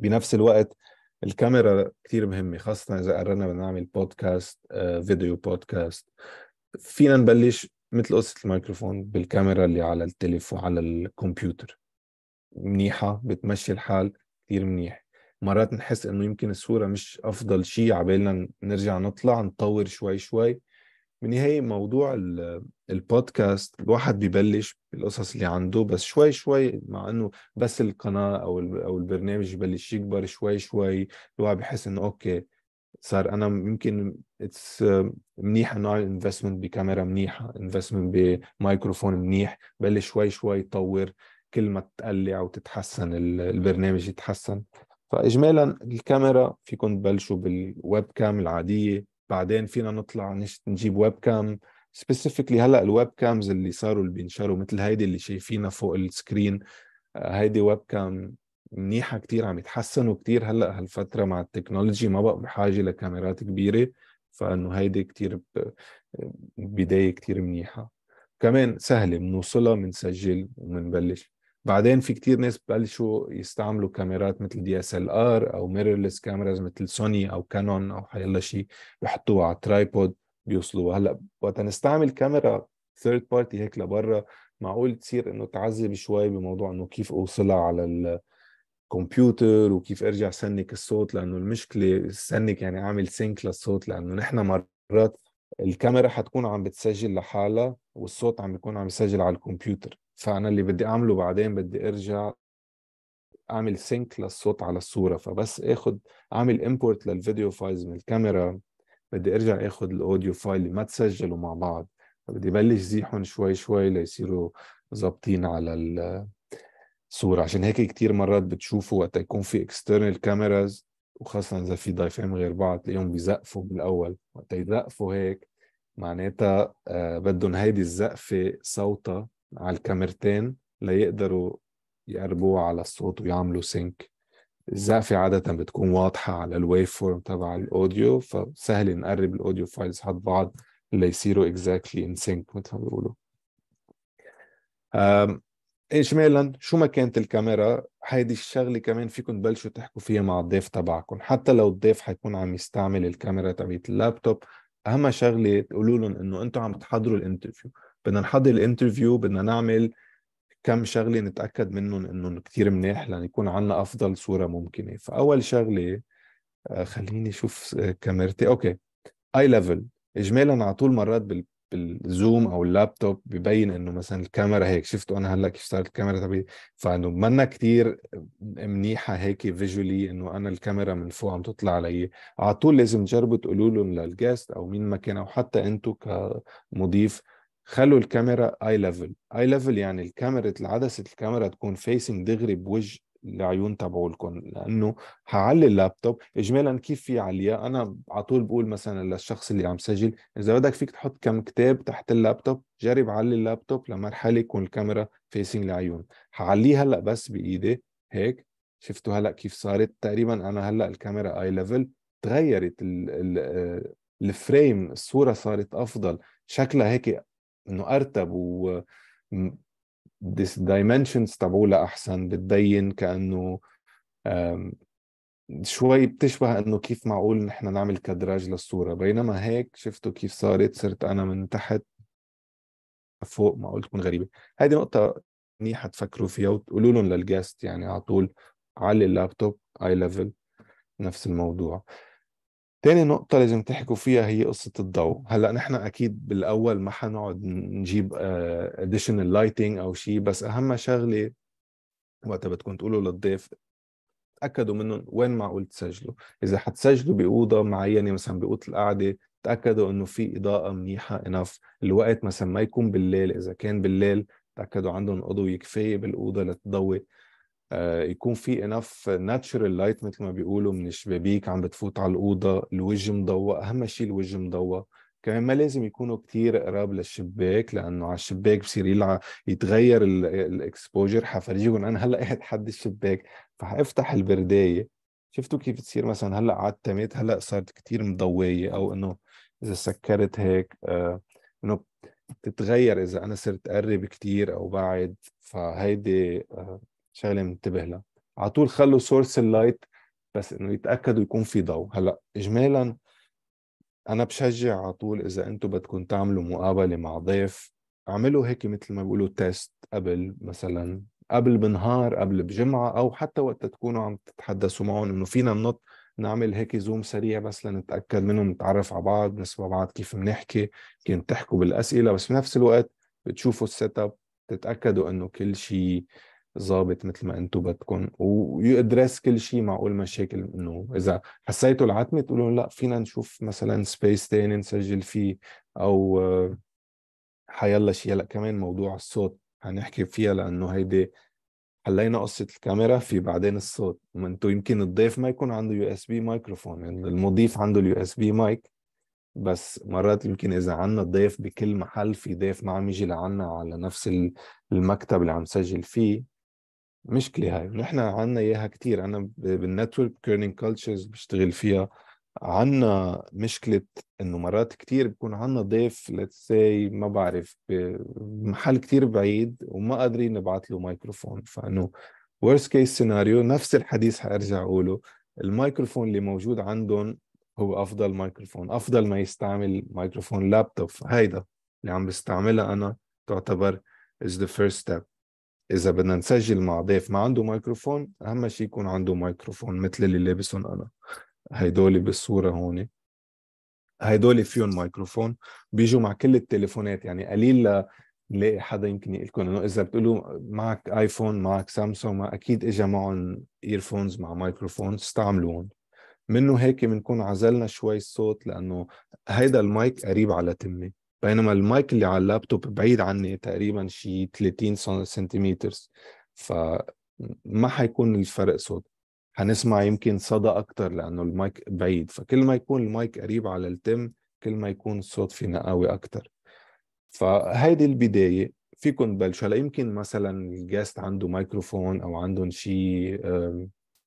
بنفس الوقت الكاميرا كثير مهمة خاصة إذا قررنا بدنا نعمل بودكاست فيديو بودكاست فينا نبلش مثل قصة الميكروفون بالكاميرا اللي على التليفون على الكمبيوتر. منيحة بتمشي الحال كثير منيح. مرات نحس إنه يمكن الصورة مش أفضل شيء عبالنا نرجع نطلع نطور شوي شوي. بالنهاية موضوع البودكاست الواحد ببلش بالقصص اللي عنده بس شوي شوي مع إنه بس القناة أو أو البرنامج يبلش يكبر شوي شوي. الواحد بحس إنه okay صار أنا يمكن it's منيح إنه أعمل investment بكاميرا منيحة investment بميكروفون منيح. بلش شوي شوي يطور. كل ما تقلع وتتحسن البرنامج يتحسن. فاجمالا الكاميرا فيكم تبلشوا بال webcam العادية بعدين فينا نطلع نجيب webcam. specifically هلأ ال webcams اللي صاروا اللي بينشروا مثل هيدي اللي شايفينها فوق ال screen. آه، هيدي webcam منيحة كتير عم يتحسنوا كتير. هلأ هالفترة مع ال technology ما بقى بحاجة لكاميرات كبيرة فإنه هيدي كتير ب- بداية كتير منيحة. كمان سهلة بنوصلها بنسجل وبنبلش. بعدين في كتير ناس ببلشوا يستعملوا كاميرات مثل DSLR أو mirrorless cameras مثل سوني أو Canon أو حيلا شيء بحطوها على tripod بيوصلوا هلأ وقت نستعمل كاميرا third party هيك لبرا معقول تصير إنه تعذب شوي بموضوع إنه كيف أوصلها على الكمبيوتر وكيف أرجع sync الصوت لأنه المشكلة sync يعني أعمل sync للصوت لأنه نحن مرات الكاميرا حتكون عم بتسجل لحالها والصوت عم بيكون عم يسجل على الكمبيوتر. فأنا اللي بدي أعمله بعدين بدي أرجع أعمل sync للصوت على الصورة فبس اخذ أعمل import لل video files من الكاميرا بدي أرجع اخذ ال audio file اللي ما تسجلوا مع بعض فبدي بلش زيحهم شوي شوي ليصيروا ظابطين على الصورة عشان هيك كتير مرات بتشوفوا وقت يكون في external cameras وخاصة إذا في ضيفين غير بعض تلاقيهم بيزقفوا بالأول. وقت يزقفوا هيك معناتها آه بدهم هيدي الزقفة صوتها على الكاميرتين ليقدروا يقربوها على الصوت ويعملوا sync الزقفة عادة بتكون واضحة على ال waveform تبع ال audio فسهل نقرب ال audio files حد بعض ليصيروا exactly in sync مثل ما بيقولوا. اجمالا شو ما كانت الكاميرا هيدي الشغلة كمان فيكم تبلشوا تحكوا فيها مع الضيف تبعكم حتى لو الضيف حيكون عم يستعمل الكاميرا تبعت اللابتوب أهم شغلة تقولوا لهم إنه أنتم عم تحضروا ال interview بدنا نحضر الانترفيو بدنا نعمل كم شغلة نتأكد منهم انهم كثير منيح لأن يكون عندنا أفضل صورة ممكنة. فأول شغلة آه، خليني أشوف آه، كاميرتي. Okay. Eye level اجمالا على طول مرات بال بال Zoom أو اللابتوب ببين إنه مثلا الكاميرا هيك شفتوا أنا هلأ كيف صارت الكاميرا؟ تبعي فإنه منا كتير منيحة هيك visually إنه أنا الكاميرا من فوق عم تطلع علي. على طول لازم تجربوا تقولوا لهم لل guest أو مين ما كان أو حتى أنتم كمضيف خلوا الكاميرا eye level eye level يعني الكاميرا العدسه الكاميرا تكون facing دغري بوجه العيون تبعولكم لأنه حعلي اللابتوب. اجمالا كيف في عليا؟ أنا على طول بقول مثلا للشخص اللي عم سجل إذا بدك فيك تحط كم كتاب تحت اللابتوب جرب علي اللابتوب لمرحلة يكون الكاميرا facing العيون. حعليه هلأ بس بإيدي هيك؟ شفتوا هلأ كيف صارت؟ تقريبا أنا هلأ الكاميرا eye level تغيرت آه، ال frame الصورة صارت أفضل. شكلها هيك إنه أرتب و dimensions تبعولها احسن بتبين كأنه شوي بتشبه إنه كيف معقول نحن نعمل cadrage للصورة. بينما هيك شفتوا كيف صارت صرت أنا من تحت فوق معقول تكون غريبة. هذه نقطة منيحة تفكروا فيها وتقولوا لهم لل guest يعني على طول علي ال laptop eye level نفس الموضوع. تاني نقطة لازم تحكوا فيها هي قصة الضوء هلأ نحن أكيد بالأول ما حنقعد نجيب آه، additional lighting أو شيء بس أهم شغلة وقتها بدكم تقولوا للضيف تأكدوا منهم وين معقول تسجلوا إذا حتسجلوا بأوضة معينة مثلا بأوضة القعدة تأكدوا إنه في إضاءة منيحة enough. الوقت مثلا ما يكون بالليل إذا كان بالليل تأكدوا عندهم أضوية كفاية بالأوضة لتضوي. آه، يكون في enough natural light مثل ما بيقولوا من الشبابيك عم بتفوت على الأوضة الوجه مضوى أهم شيء الوجه مضوى كمان ما لازم يكونوا كتير قراب للشباك لأنه على الشباك بصير يلع يتغير الاكسبوجر حفرجيكم أنا هلأ قاعد حد الشباك. فحافتح البرداية. شفتوا كيف تصير مثلا هلأ على التمات هلأ صارت كتير مضوية أو إنه إذا سكرت هيك آه إنه تتغير إذا أنا صرت قرب كتير أو بعد. فهيدي آه شغله منتبه لها. على طول خلوا source ال light بس إنه يتأكدوا يكون في ضوء. هلأ اجمالا أنا بشجع على طول إذا أنتم بدكم تعملوا مقابلة مع ضيف اعملوا هيك مثل ما بيقولوا test قبل مثلا قبل بنهار قبل بجمعة أو حتى وقت تكونوا عم تتحدثوا معهم إنه فينا ننط نعمل هيك Zoom سريع بس لنتأكد منهم نتعرف على بعض نسمع بعض كيف بنحكي كيف تحكوا بالأسئلة. بس بنفس الوقت بتشوفوا ال setup تتأكدوا إنه كل شيء ظابط مثل ما أنتم بدكم ويدرس كل شيء معقول مشاكل انه إذا حسيتوا العتمة تقولوا لا فينا نشوف مثلا space تاني نسجل فيه أو حيلا شيء. هلأ كمان موضوع الصوت حنحكي فيها لأنه هيدي حلينا قصة الكاميرا في بعدين الصوت. ما انتو يمكن الضيف ما يكون عنده USB microphone يعني المضيف عنده ال USB mic بس مرات يمكن إذا عنا ضيف بكل محل في ضيف ما عم يجي لعنا على نفس المكتب اللي عم سجل فيه. مشكلة هاي ونحن عنا اياها كثير أنا بال network Kerning Cultures بشتغل فيها. عنا مشكلة انه مرات كتير بكون عنا ضيف let's say ما بعرف بمحل كتير بعيد وما قادرين نبعث له مايكروفون فإنه worst case scenario نفس الحديث حأرجع أقوله. الميكروفون اللي موجود عندهم هو أفضل ميكروفون أفضل ما يستعمل ميكروفون لابتوب هيدا اللي عم بستعملها أنا تعتبر is the first step. إذا بدنا نسجل مع ضيف ما عنده ميكروفون أهم شيء يكون عنده ميكروفون مثل اللي لابسهم أنا. هيدول بالصورة هون. هيدول فيهم ميكروفون بيجوا مع كل التليفونات يعني قليل نلاقي حدا يمكن يقول إنه إذا بتقولوا معك iPhone معك سامسونج ما أكيد اجى معهم earphones مع مايكروفون استعملوهم منه هيك بنكون عزلنا شوي الصوت لأنه هيدا المايك قريب على تمي. بينما المايك اللي على اللابتوب بعيد عني تقريبا شي 30 سنتيمتر فما حيكون الفرق صوت. حنسمع يمكن صدى أكثر لأنه المايك بعيد. فكل ما يكون المايك قريب على التم كل ما يكون الصوت في نقاوي أكثر فهيدي البداية. فيكم تبلشوا هلأ يمكن مثلا ال guest عنده ميكروفون أو عندهم شيء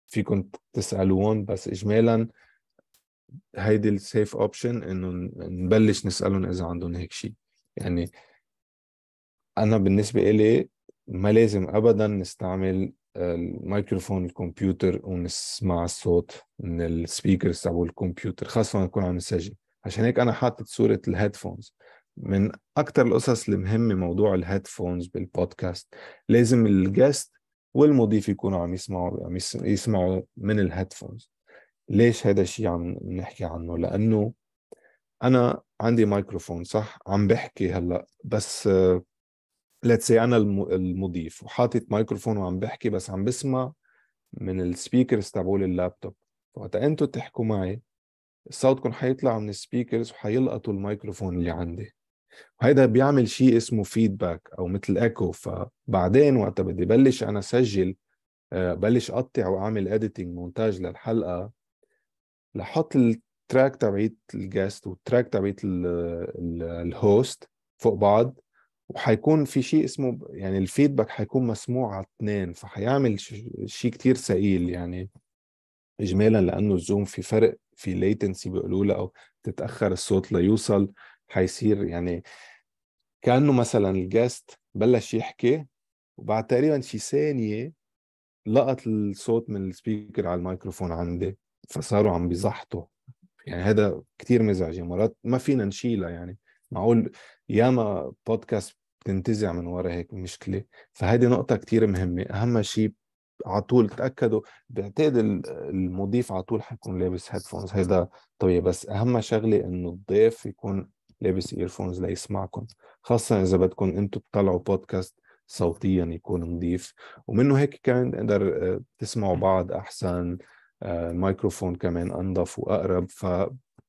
فيكم تسالوهم بس اجمالا هيدي ال safe option إنه نبلش نسألهم إذا عندهم هيك شيء يعني أنا بالنسبة إلي ما لازم ابدا نستعمل الميكروفون الكمبيوتر ونسمع الصوت من ال speakers تبع الكمبيوتر لما نكون عم نسجل. عشان هيك أنا حاطط صورة ال headphones من أكثر القصص المهمة موضوع ال headphones بالبودكاست لازم ال guest والمضيف يكونوا عم يسمعوا عم يسمعوا من ال headphones ليش هذا الشيء عم نحكي عنه؟ لأنه أنا عندي ميكروفون صح؟ عم بحكي هلأ بس let's say أنا المضيف وحاطط مايكروفون وعم بحكي بس عم بسمع من ال speakers تبعول اللابتوب. وقت أنتم تحكوا معي صوتكم حيطلع من ال speakers وحيلقطوا الميكروفون اللي عندي. وهيدا بيعمل شيء اسمه feedback أو مثل ايكو فبعدين وقت بدي بلش أنا سجل آه، بلش اقطع وأعمل editing مونتاج للحلقة لحط ال track تبعيت ال guest وال track تبعيت ال host فوق بعض وحيكون في شيء اسمه يعني ال feedback حيكون مسموع على اثنين فحيعمل شيء كتير ثقيل يعني اجمالا لأنه الزوم في فرق في latency بيقولوا له أو تتأخر الصوت ليوصل حيصير يعني كأنه مثلا ال guest بلش يحكي وبعد تقريبا شي ثانية لقط الصوت من ال speaker على الميكروفون عندي. فصاروا عم بيزحطوا. يعني هذا كتير مزعج. مرات ما فينا نشيلها يعني. معقول ياما بودكاست بتنتزع من ورا هيك مشكلة. فهذه نقطة كتير مهمة. أهم شيء على طول تأكدوا. بعتقد المضيف على طول حيكون لابس headphones هيدا طبيعي. بس أهم شغلة إنه الضيف يكون لابس earphones ليسمعكم. خاصة إذا بدكم أنتم تطلعوا بودكاست صوتيا يكون نظيف ومنه هيك كمان تقدر آه، تسمعوا بعض أحسن. الميكروفون آه، كمان انظف وأقرب ف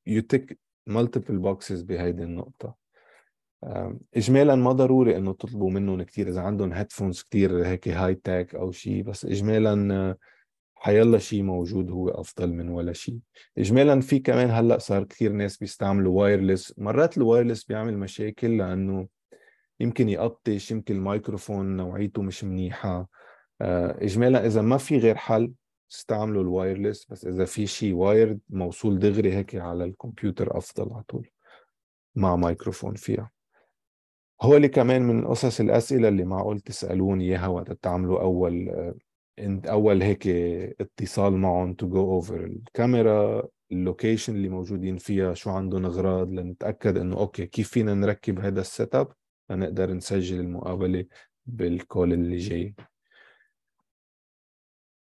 you tick multiple boxes بهيدي النقطة. اجمالا ما ضروري إنه تطلبوا منهم كثير إذا عندهم headphones كثير هيك high tech أو شيء بس اجمالا حيلا شيء موجود هو أفضل من ولا شيء اجمالا في كمان هلأ صار كثير ناس بيستعملوا wireless مرات ال wireless بيعمل مشاكل لأنه يمكن يقطش يمكن الميكروفون نوعيته مش منيحة. آه، اجمالا إذا ما في غير حل استعملوا ال wireless بس إذا في شيء wired موصول دغري هيك على الكمبيوتر أفضل على طول مع مايكروفون فيها. هو كمان من قصص الأسئلة اللي معقول تسألوني إياها وقت تعملوا أول أول هيك اتصال معهم to go over الكاميرا ال location اللي موجودين فيها شو عندهم أغراض لنتأكد إنه okay كيف فينا نركب هذا ال setup لنقدر نسجل المقابلة بال call اللي جاي.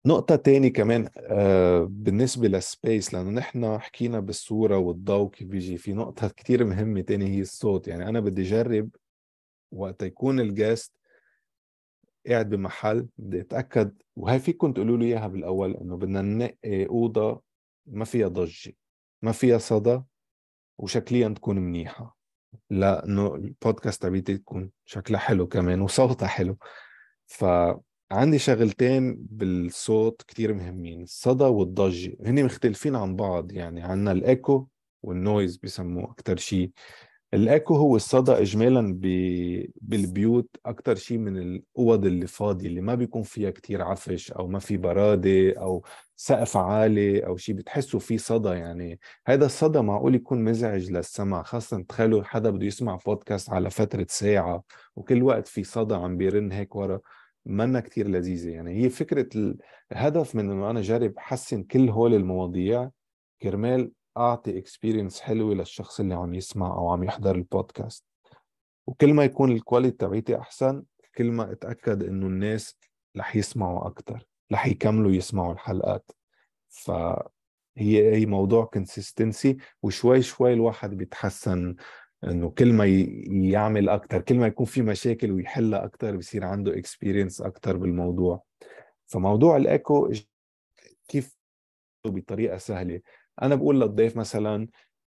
نقطة تاني كمان آه بالنسبة لل space لأنه نحن حكينا بالصورة والضوء كيف بيجي في نقطة كتير مهمة تاني هي الصوت. يعني أنا بدي أجرب وقت يكون الجاست قاعد بمحل بدي أتأكد. وهي فيكم تقولوا لي إياها بالأول إنه بدنا ننقي أوضة ما فيها ضجة ما فيها صدى وشكليا تكون منيحة. لأنه البودكاست تبعتي تكون شكلها حلو كمان وصوتها حلو. ف عندي شغلتين بالصوت كتير مهمين الصدى والضجة. هن مختلفين عن بعض يعني عنا الإيكو وال noise بيسموه أكثر شيء الإيكو هو الصدى اجمالا ب- بالبيوت أكثر شيء من الأوض اللي فاضية اللي ما بيكون فيها كتير عفش أو ما في برادة أو سقف عالي أو شيء بتحسوا فيه صدى يعني. هذا الصدى معقول يكون مزعج للسمع خاصة تخيلوا حدا بده يسمع بودكاست على فترة ساعة وكل وقت في صدى عم بيرن هيك ورا. منا كتير لذيذة. يعني هي فكرة الهدف من إنه أنا جرب حسن كل هول المواضيع كرمال أعطي experience حلوة للشخص اللي عم يسمع أو عم يحضر البودكاست وكل ما يكون ال quality تبعيتي أحسن كل ما أتأكد إنه الناس رح يسمعوا أكثر رح يكملوا يسمعوا الحلقات. فهي هي موضوع consistency وشوي شوي الواحد بيتحسن إنه كل ما يعمل أكثر كل ما يكون في مشاكل ويحلها أكثر بصير عنده experience أكثر بالموضوع. فموضوع الايكو كيف بطريقة سهلة؟ أنا بقول للضيف مثلا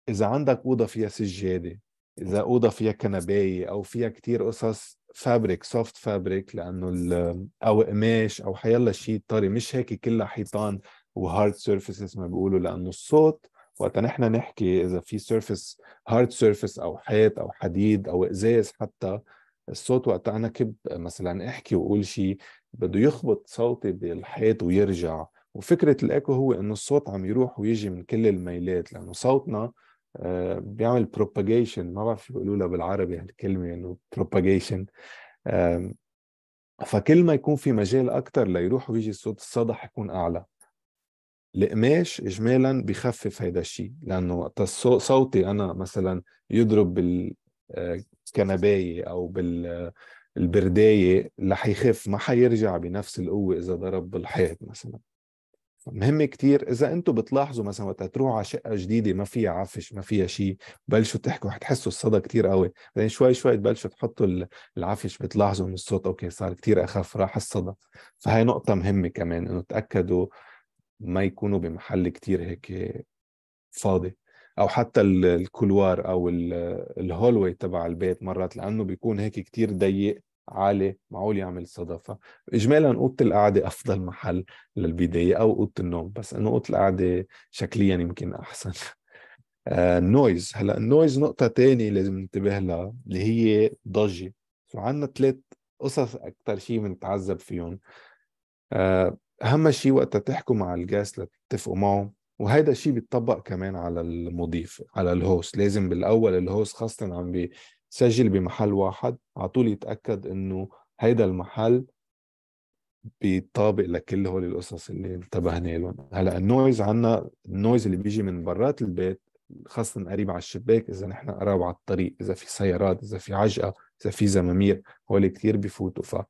إذا عندك أوضة فيها سجادة إذا أوضة فيها كنباية أو فيها كتير قصص fabric soft fabric لأنه أو قماش أو حيلا شيء طري مش هيك كلها حيطان و hard surfaces ما بيقولوا لأنه الصوت وقت نحن نحكي إذا في surface hard surface أو حيط أو حديد أو إزاز حتى الصوت وقت أنا كب مثلا أحكي وأقول شيء بده يخبط صوتي بالحيط ويرجع. وفكرة الإيكو هو إنه الصوت عم يروح ويجي من كل الميلات لأنه صوتنا آه، بيعمل propagation ما بعرف شو بيقولوا لها بالعربي هالكلمة إنه propagation فكل ما يكون في مجال أكثر ليروح ويجي الصوت الصدى حيكون أعلى. القماش اجمالا بخفف هيدا الشيء لأنه وقت صوتي أنا مثلا يضرب بالكنبايه أو بالبردايه رح يخف ما حيرجع بنفس القوة إذا ضرب بالحيط مثلا. مهم كتير إذا أنتم بتلاحظوا مثلا وقت تروحوا على شقة جديدة ما فيها عفش ما فيها شيء بلشوا تحكوا حتحسوا الصدى كتير قوي. بعدين شوي شوي تبلشوا تحطوا ال- العفش بتلاحظوا إنه الصوت أوكي صار كتير أخف راح الصدى. فهي نقطة مهمة كمان إنه تأكدوا ما يكونوا بمحل كتير هيك فاضي. أو حتى ال- ال couloir أو ال- ال hallway تبع البيت مرات لأنه بيكون هيك كتير ضيق عالي معقول يعمل صدى فاجمالا أوضة القعدة أفضل محل للبدايه أو أوضة النوم بس إنه أوضة القعدة شكليا يمكن أحسن. ال noise هلأ ال noise نقطة تانية لازم ننتبه لها اللي هي ضجة. وعندنا ثلاث قصص أكثر شيء بنتعذب فيهم. آه، أهم شيء وقت تحكوا مع ال guest لتتفقوا معه وهيدا الشيء بيتطبق كمان على المضيف على ال host لازم بالأول ال host خاصة عم بيسجل بمحل واحد على طول يتأكد إنه هيدا المحل بيطابق لكل هول القصص اللي انتبهنا لهم. هلأ ال noise عنا النويز اللي بيجي من برات البيت خاصة قريب على الشباك إذا نحن قراب على الطريق إذا في سيارات إذا في عجقة إذا في زمامير هول كتير بفوتوا.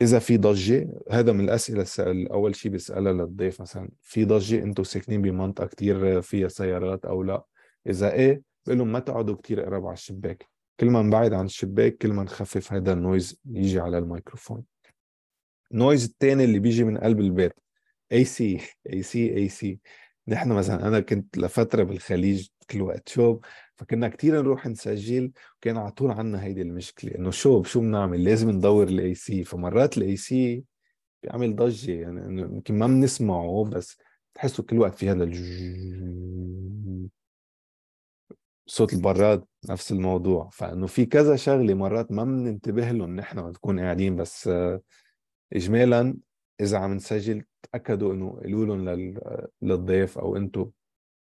ف إذا في ضجة هذا من الأسئلة السؤال أول شيء بيسألها للضيف مثلا في ضجة أنتم ساكنين بمنطقة كتير فيها سيارات أو لا؟ إذا إيه بقول لهم ما تقعدوا كتير قراب على الشباك. كل ما نبعد عن الشباك كل ما نخفف هذا ال noise يجي على الميكروفون. ال noise الثاني اللي بيجي من قلب البيت اي سي اي سي اي سي نحن مثلا أنا كنت لفترة بالخليج كل وقت شوب فكنا كتير نروح نسجل وكان على طول عنا هيدي المشكلة إنه شوب شو بنعمل؟ لازم ندور ال AC فمرات ال AC بيعمل ضجة يعني يمكن ما بنسمعه بس تحسوا كل وقت في هذا صوت البراد نفس الموضوع. فإنه في كذا شغلة مرات ما بننتبه لهم نحن وقت نكون قاعدين بس اجمالا إذا عم نسجل تأكدوا إنه قولوا لهم لل- للضيف أو أنتم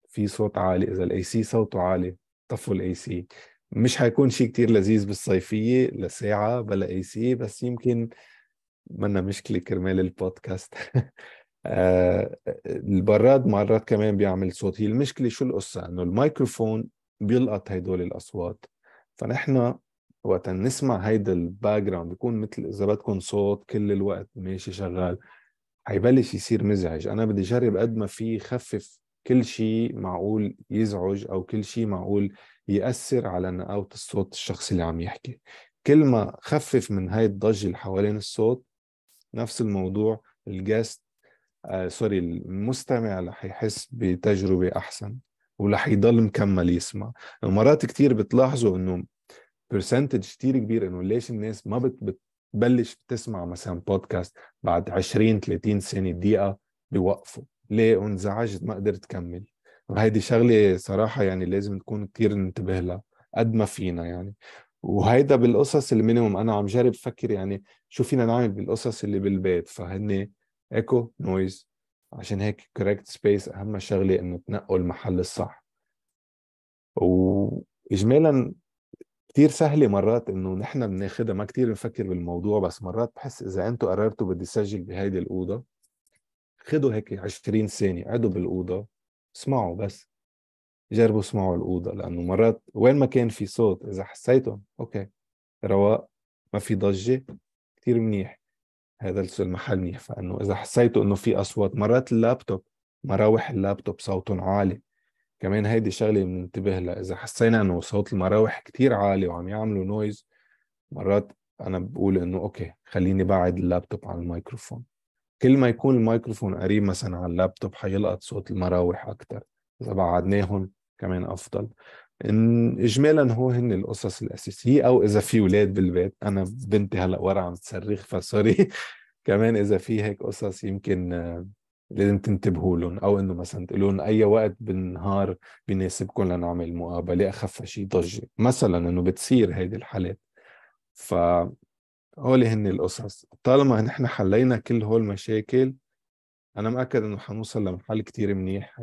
في صوت عالي. إذا ال AC صوته عالي طفوا ال AC مش حيكون شيء كتير لذيذ بالصيفية لساعة بلا AC بس يمكن منا مشكلة كرمال البودكاست. آه، البراد مرات كمان بيعمل صوت. هي المشكلة شو القصة؟ إنه الميكروفون بيلقط هيدول الأصوات. فنحن وقت نسمع هيدا ال background بيكون مثل إذا بدكم صوت كل الوقت ماشي شغال حيبلش يصير مزعج. أنا بدي اجرب قد ما في خفف كل شيء معقول يزعج أو كل شيء معقول يأثر على نقاوة الصوت الشخص اللي عم يحكي. كل ما خفف من هاي الضجة اللي حوالين الصوت نفس الموضوع ال guest آه sorry المستمع رح يحس بتجربة أحسن ورح يضل مكمل يسمع. مرات كتير بتلاحظوا إنه percentage كتير كبير إنه ليش الناس ما بت بتبلش تسمع مثلا بودكاست بعد 20 30 سنة دقيقة بيوقفوا. ليه انزعجت ما قدرت كمل وهيدي شغلة صراحة يعني لازم نكون كتير ننتبه لها قد ما فينا يعني. وهيدا بالقصص ال minimum أنا عم جرب فكر يعني شو فينا نعمل بالقصص اللي بالبيت. فهن echo noise عشان هيك correct space أهم شغلة إنه تنقوا المحل الصح. وإجمالا كتير سهلة مرات إنه نحن بناخدها ما كتير نفكر بالموضوع بس مرات بحس إذا أنتوا قررتوا بدي سجل بهيدي الأوضة خدوا هيك 20 ثانية قعدوا بالأوضة اسمعوا بس. جربوا اسمعوا الأوضة لأنه مرات وين ما كان في صوت إذا حسيتم okay رواق ما في ضجة كتير منيح. هذا المحل منيح فإنه إذا حسيتوا إنه في أصوات مرات اللابتوب مراوح اللابتوب صوتهم عالي. كمان هيدي شغلة بننتبه لها إذا حسينا إنه صوت المراوح كتير عالي وعم يعملوا noise مرات أنا بقول إنه okay خليني بعد اللابتوب عن الميكروفون. كل ما يكون الميكروفون قريب مثلا على اللابتوب حيلقط صوت المراوح أكتر. إذا بعدناهم كمان أفضل. إن إجمالا هو هن القصص الأساسية. أو إذا في أولاد بالبيت. أنا بنتي هلأ ورا عم تصرخ ف sorry. كمان إذا في هيك قصص يمكن آه، لازم تنتبهوا لهم. أو إنه مثلا تقولوا لهم أي وقت بالنهار بيناسبكم لنعمل مقابلة. أخف شيء ضجة. مثلا إنه بتصير هيدي الحالات. ف هول هن القصص طالما نحن حلينا كل هول المشاكل أنا مأكد إنه حنوصل لمحل كتير منيح.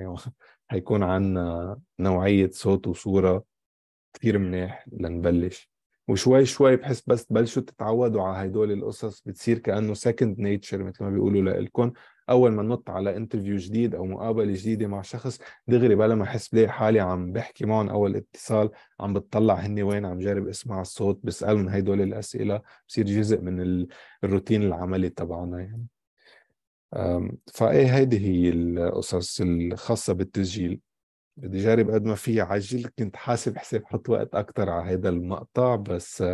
حيكون عنا نوعية صوت وصورة كتير منيح لنبلش. وشوي شوي بحس بس تبلشوا تتعودوا على هدول القصص بتصير كأنه second nature مثل ما بيقولوا لإلكم أول ما نط على انترفيو جديد أو مقابلة جديدة مع شخص دغري بلا ما أحس بلاقي حالي عم بحكي معهم أول اتصال عم بتطلع هني وين عم جرب اسمع الصوت بسألهم هدول الأسئلة بصير جزء من الروتين العملي تبعنا يعني. فإيه هيدي هي القصص الخاصة بالتسجيل؟ بدي جارب قد ما في عجل كنت حاسب حساب حط وقت أكثر على هذا المقطع بس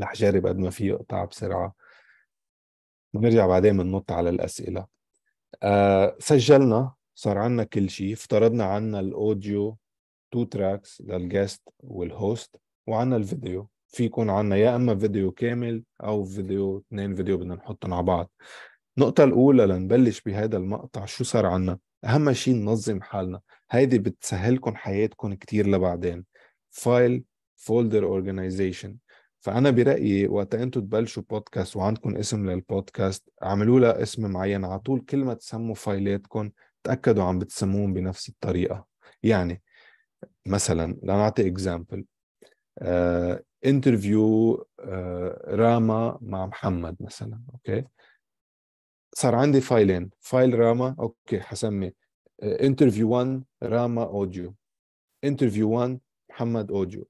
رح جارب قد ما في اقطع بسرعة. بنرجع بعدين بننط على الأسئلة. آه سجلنا صار عنا كل شيء افترضنا عنا ال audio two tracks لل guest وال host وعنا الفيديو. في يكون عنا يا إما فيديو كامل أو فيديو اثنين فيديو بدنا نحطهم على بعض. النقطة الأولى لنبلش بهذا المقطع شو صار عنا؟ أهم شيء ننظم حالنا. هيدي بتسهلكم حياتكم كتير لبعدين. file folder organization فأنا برأيي وقت أنتم تبلشوا بودكاست وعندكم اسم للبودكاست اعملوا له اسم معين على طول كل ما تسموا file اتكم تأكدوا عم بتسموهم بنفس الطريقة. يعني مثلا لنعطي example interview راما مع محمد مثلا okay؟ صار عندي file ين. file راما okay حسمي. interview 1 راما audio interview 1 محمد audio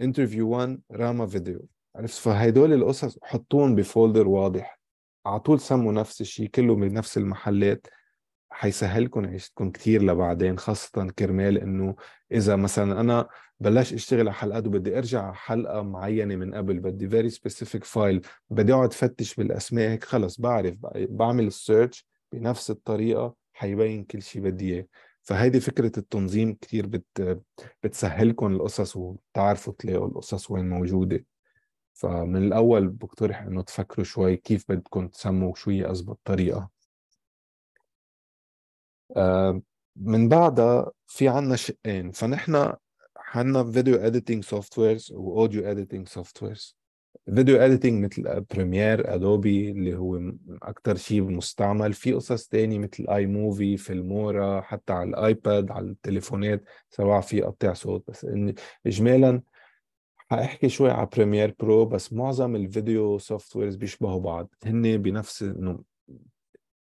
interview 1 راما فيديو عرفت؟ فهيدول القصص حطوهم ب folder واضح. على طول سموا نفس الشيء كله بنفس المحلات. حيسهلكم عيشتكم كثير لبعدين خاصة كرمال إنه إذا مثلا أنا بلش أشتغل على حلقات وبدي أرجع على حلقة معينة من قبل بدي very specific file بدي أقعد فتش بالأسماء هيك خلص بعرف بعمل ال search بنفس الطريقة حيبين كل شيء بدي إياه. فهيدي فكرة التنظيم كتير بت بتسهلكم القصص وتعرفوا تلاقوا القصص وين موجودة. فمن الأول بقترح إنه تفكروا شوي كيف بدكم تسموا شو هي أزبط طريقة آه، من بعدها في عنا شقين. فنحن عنا video editing softwares و audio editing softwares video editing مثل Premiere Adobe اللي هو أكثر شيء مستعمل. في قصص تاني مثل iMovie Filmora حتى على ال iPad على التليفونات سواء في قطع صوت. بس اجمالا حاحكي شوي على Premiere Pro بس معظم ال video softwares بيشبهوا بعض. هن بنفس إنه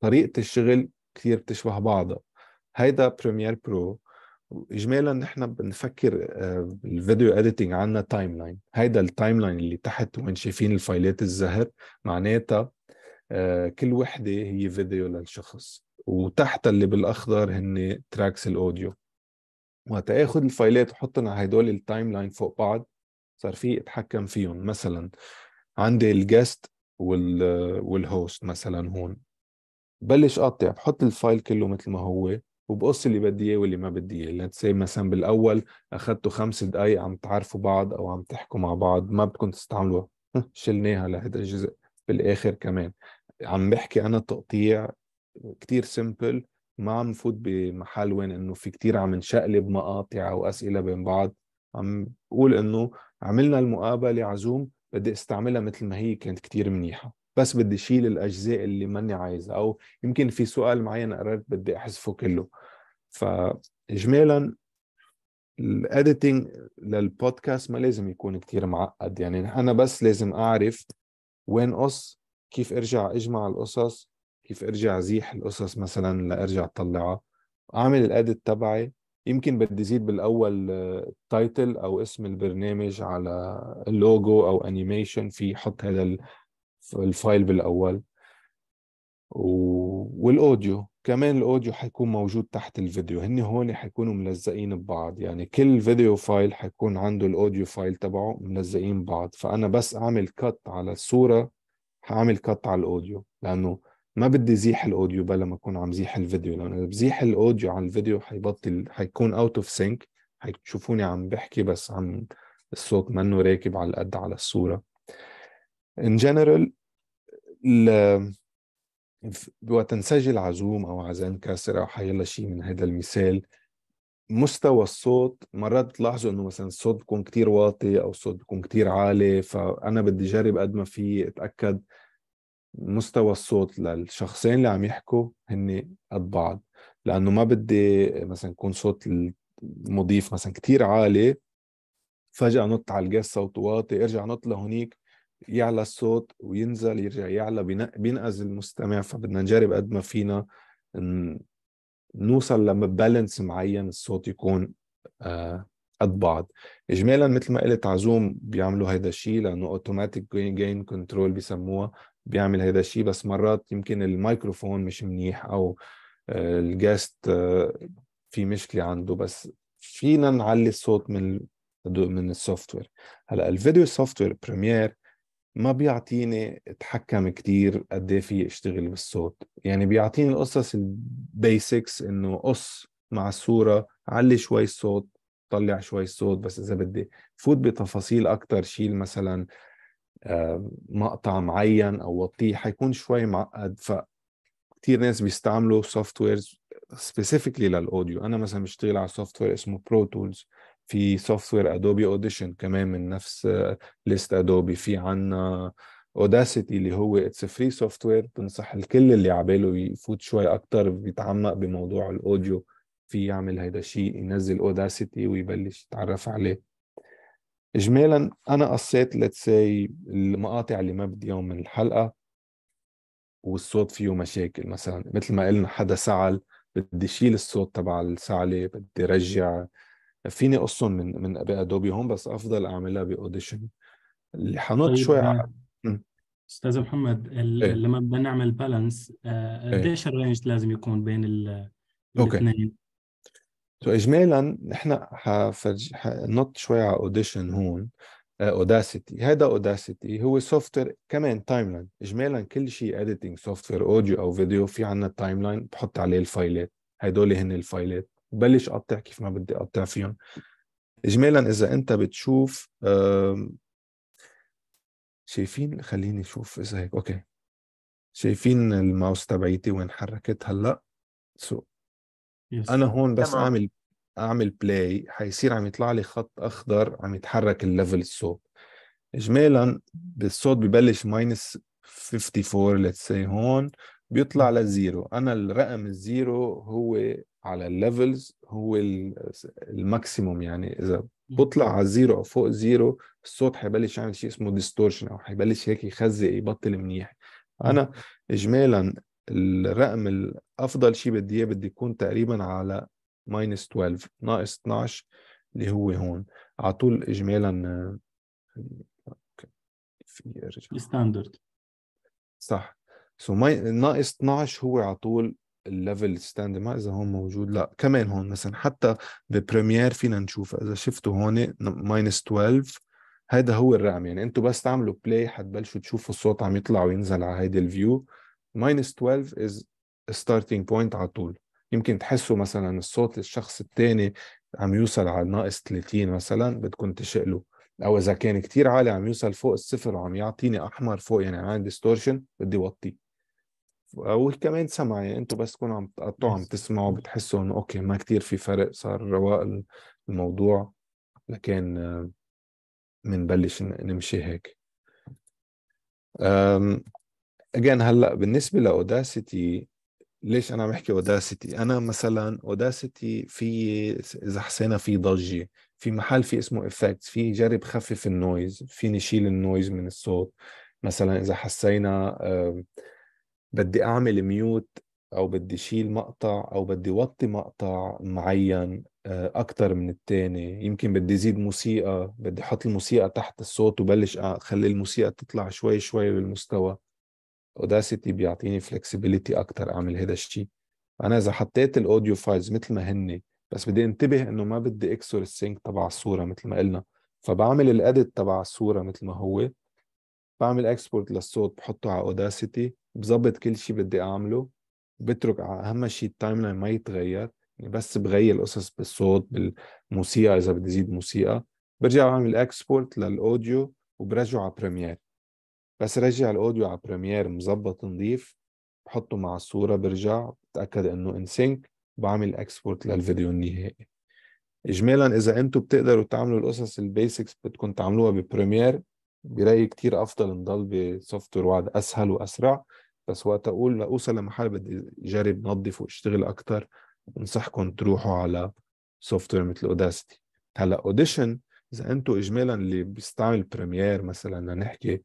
طريقة الشغل كثير بتشبه بعضها. هيدا Premiere Pro اجمالا نحن بنفكر آه، ال video editing عنا timeline هيدا ال timeline اللي تحت وين شايفين الفايلات الزهر. معناتها آه، كل وحدة هي فيديو للشخص وتحت اللي بالأخضر هن tracks ال audio. وقت آخذ الفايلات وحطهم على هدول ال timeline فوق بعض صار في أتحكم فيهم. مثلا عندي ال guest وال host مثلا هون. بلش أقطع بحط الفايل كله مثل ما هو. وبقص اللي بدي إياه واللي ما بدي إياه. let's say مثلا بالأول اخذتوا خمس دقائق عم تعرفوا بعض أو عم تحكوا مع بعض ما بدكم تستعملوا شلناها لهذا الجزء بالآخر كمان. عم بحكي أنا تقطيع كتير سمبل ما عم نفوت بمحل وين إنه في كتير عم نشقلب مقاطع أو أسئلة بين بعض. عم بقول إنه عملنا المقابلة عزوم بدي أستعملها مثل ما هي كانت كتير منيحة. بس بدي شيل الأجزاء اللي ماني عايزها أو يمكن في سؤال معين قررت بدي أحذفه كله. فاجمالا ال editing للبودكاست ما لازم يكون كتير معقد. يعني أنا بس لازم أعرف وين قص كيف أرجع أجمع القصص كيف أرجع أزيح القصص مثلا لأرجع أطلعها. أعمل ال edit تبعي. يمكن بدي زيد بالأول title أو اسم البرنامج على اللوجو أو animation في حط هذا ال file بالأول. وال audio كمان ال audio حيكون موجود تحت الفيديو. هن هون حيكونوا ملزقين ببعض. يعني كل video file حيكون عنده ال audio file تبعه ملزقين ببعض. فأنا بس أعمل cut على الصورة حأعمل cut على ال audio. لأنه ما بدي زيح ال audio بلا ما أكون عم زيح الفيديو. لأنه إذا بزيح ال audio على الفيديو حيبطل حيكون out of sync حتشوفوني عم بحكي بس عم الصوت منه راكب على القد على الصورة. in general وقت نسجل ع Zoom أو ع Zencastr أو حيلا شيء من هذا المثال مستوى الصوت مرات بتلاحظوا إنه مثلا الصوت بيكون كتير واطي أو الصوت بيكون كتير عالي فأنا بدي جرب قد ما في أتأكد مستوى الصوت للشخصين اللي عم يحكوا هن قد بعض. لأنه ما بدي مثلا يكون صوت المضيف مثلا كتير عالي فجأة نط على الجاز صوته واطي أرجع نط لهونيك يعلى الصوت وينزل يرجع يعلى بينقز المستمع. فبدنا نجرب قد ما فينا نوصل ل balance معين الصوت يكون آه، قد بعض. اجمالا مثل ما قلت ع Zoom بيعملوا هيدا الشيء لأنه automatic gain control بيسموها. بيعمل هيدا الشيء بس مرات يمكن الميكروفون مش منيح أو آه، ال guest آه، في مشكلة عنده. بس فينا نعلي الصوت من من ال software هلأ ال video software Premiere ما بيعطيني أتحكم كتير قد إيه في اشتغل بالصوت. يعني بيعطيني القصص ال basics إنه قص مع الصورة علي شوي الصوت طلع شوي الصوت بس إذا بدي فوت بتفاصيل أكثر شيل مثلا آه، مقطع معين أو وطيه حيكون شوي معقد. ف كثير ناس بيستعملوا softwares specifically لل audio أنا مثلا بشتغل على software اسمه Pro Tools في software Adobe Audition كمان من نفس list Adobe في عنا Audacity اللي هو it's free software بنصح الكل اللي عباله يفوت شوي أكثر بيتعمق بموضوع ال audio. في يعمل هيدا الشيء ينزل Audacity ويبلش يتعرف عليه. اجمالا أنا قصيت let's المقاطع اللي ما بدي من الحلقة والصوت فيه مشاكل. مثلا مثل ما قلنا حدا سعل بدي شيل الصوت تبع السعلة بدي رجع فيني اقصهم من من ب Adobe هون بس أفضل أعملها ب Audition اللي حنط طيب شوي ع... أستاذ محمد. إيه؟ لما بدنا نعمل balance آه، إيه. قديش؟ ال range لازم يكون بين الاثنين so اجمالا نحن حفرج حنط شوي على Audition هون Audacity هذا Audacity هو software كمان timeline اجمالا كل شيء editing software audio أو فيديو في عنا timeline بحط عليه الفايلات هدول هن الفايلات ببلش أقطع كيف ما بدي أقطع فيهم. اجمالا إذا أنت بتشوف شايفين؟ خليني أشوف إذا هيك okay. شايفين الماوس تبعيتي وين حركت هلأ؟ so yes. أنا هون بس تمام. أعمل أعمل play حيصير عم يطلع لي خط أخضر عم يتحرك ال level الصوت. اجمالا بالصوت ببلش minus 54 let's see هون بيطلع لل zero أنا الرقم ال zero هو على ال levels هو ال maximum يعني. إذا بطلع على ال zero أو فوق ال zero الصوت حيبلش يعمل شيء اسمه distortion أو حيبلش هيك يخزق يبطل منيح. أنا اجمالا الرقم الأفضل شيء بدي إياه بدي يكون تقريبا على minus 12 ناقص 12 اللي هو هون. على طول اجمالا في ارجع standard صح. so so ناقص 12 هو على طول ال level standard ما إذا هون موجود لا كمان هون مثلا حتى ب Premiere فينا نشوف إذا شفتوا هون minus 12 هذا هو الرقم يعني أنتم بس تعملوا play حتبلشوا تشوفوا الصوت عم يطلع وينزل على هيدي ال view minus 12 as starting point على طول. يمكن تحسوا مثلا الصوت الشخص الثاني عم يوصل على ناقص 30 مثلا بدكم تشقلوا. أو إذا كان كتير عالي عم يوصل فوق الصفر وعم يعطيني أحمر فوق يعني عندي distortion بدي وطيه وكمان سمع يعني أنتم بس تكونوا عم تقطعوا عم تسمعوا بتحسوا انه okay ما كتير في فرق صار رواق الموضوع لكن بنبلش نمشي هيك. again هلأ بالنسبة ل Audacity ليش أنا عم بحكي Audacity أنا مثلا Audacity في إذا حسينا في ضجة في محل في اسمه effects في جرب خفف ال noise في نشيل ال noise من الصوت. مثلا إذا حسينا بدي أعمل mute أو بدي شيل مقطع أو بدي وطي مقطع معين آه، أكثر من الثاني يمكن بدي زيد موسيقى بدي أحط الموسيقى تحت الصوت وبلش اخلي الموسيقى تطلع شوي شوي بالمستوى. Audacity بيعطيني flexibility أكثر أعمل هذا الشيء أنا إذا حطيت ال audio files مثل ما هن بس بدي انتبه إنه ما بدي أكسر ال sync تبع الصورة مثل ما قلنا. فبعمل ال edit تبع الصورة مثل ما هو. بعمل export للصوت بحطه على Audacity بظبط كل شيء بدي أعمله بترك أهم شيء ال timeline ما يتغير يعني بس بغير القصص بالصوت بالموسيقى إذا بدي زيد موسيقى. برجع بعمل export لل audio وبرجعه على Premiere بس رجع ال audio على Premiere مظبط نظيف بحطه مع الصورة برجع بتأكد إنه in sync بعمل export للفيديو النهائي. اجمالا إذا أنتم بتقدروا تعملوا القصص ال basics بدكم تعملوها ب Premiere برايي كتير أفضل نضل ب software واحد أسهل وأسرع. بس وقت أقول لاوصل لمحل بدي أجرب نظف وأشتغل أكثر بنصحكم تروحوا على software مثل Audacity هلأ Audition إذا أنتم اجمالا اللي بيستعمل Premiere مثلا لنحكي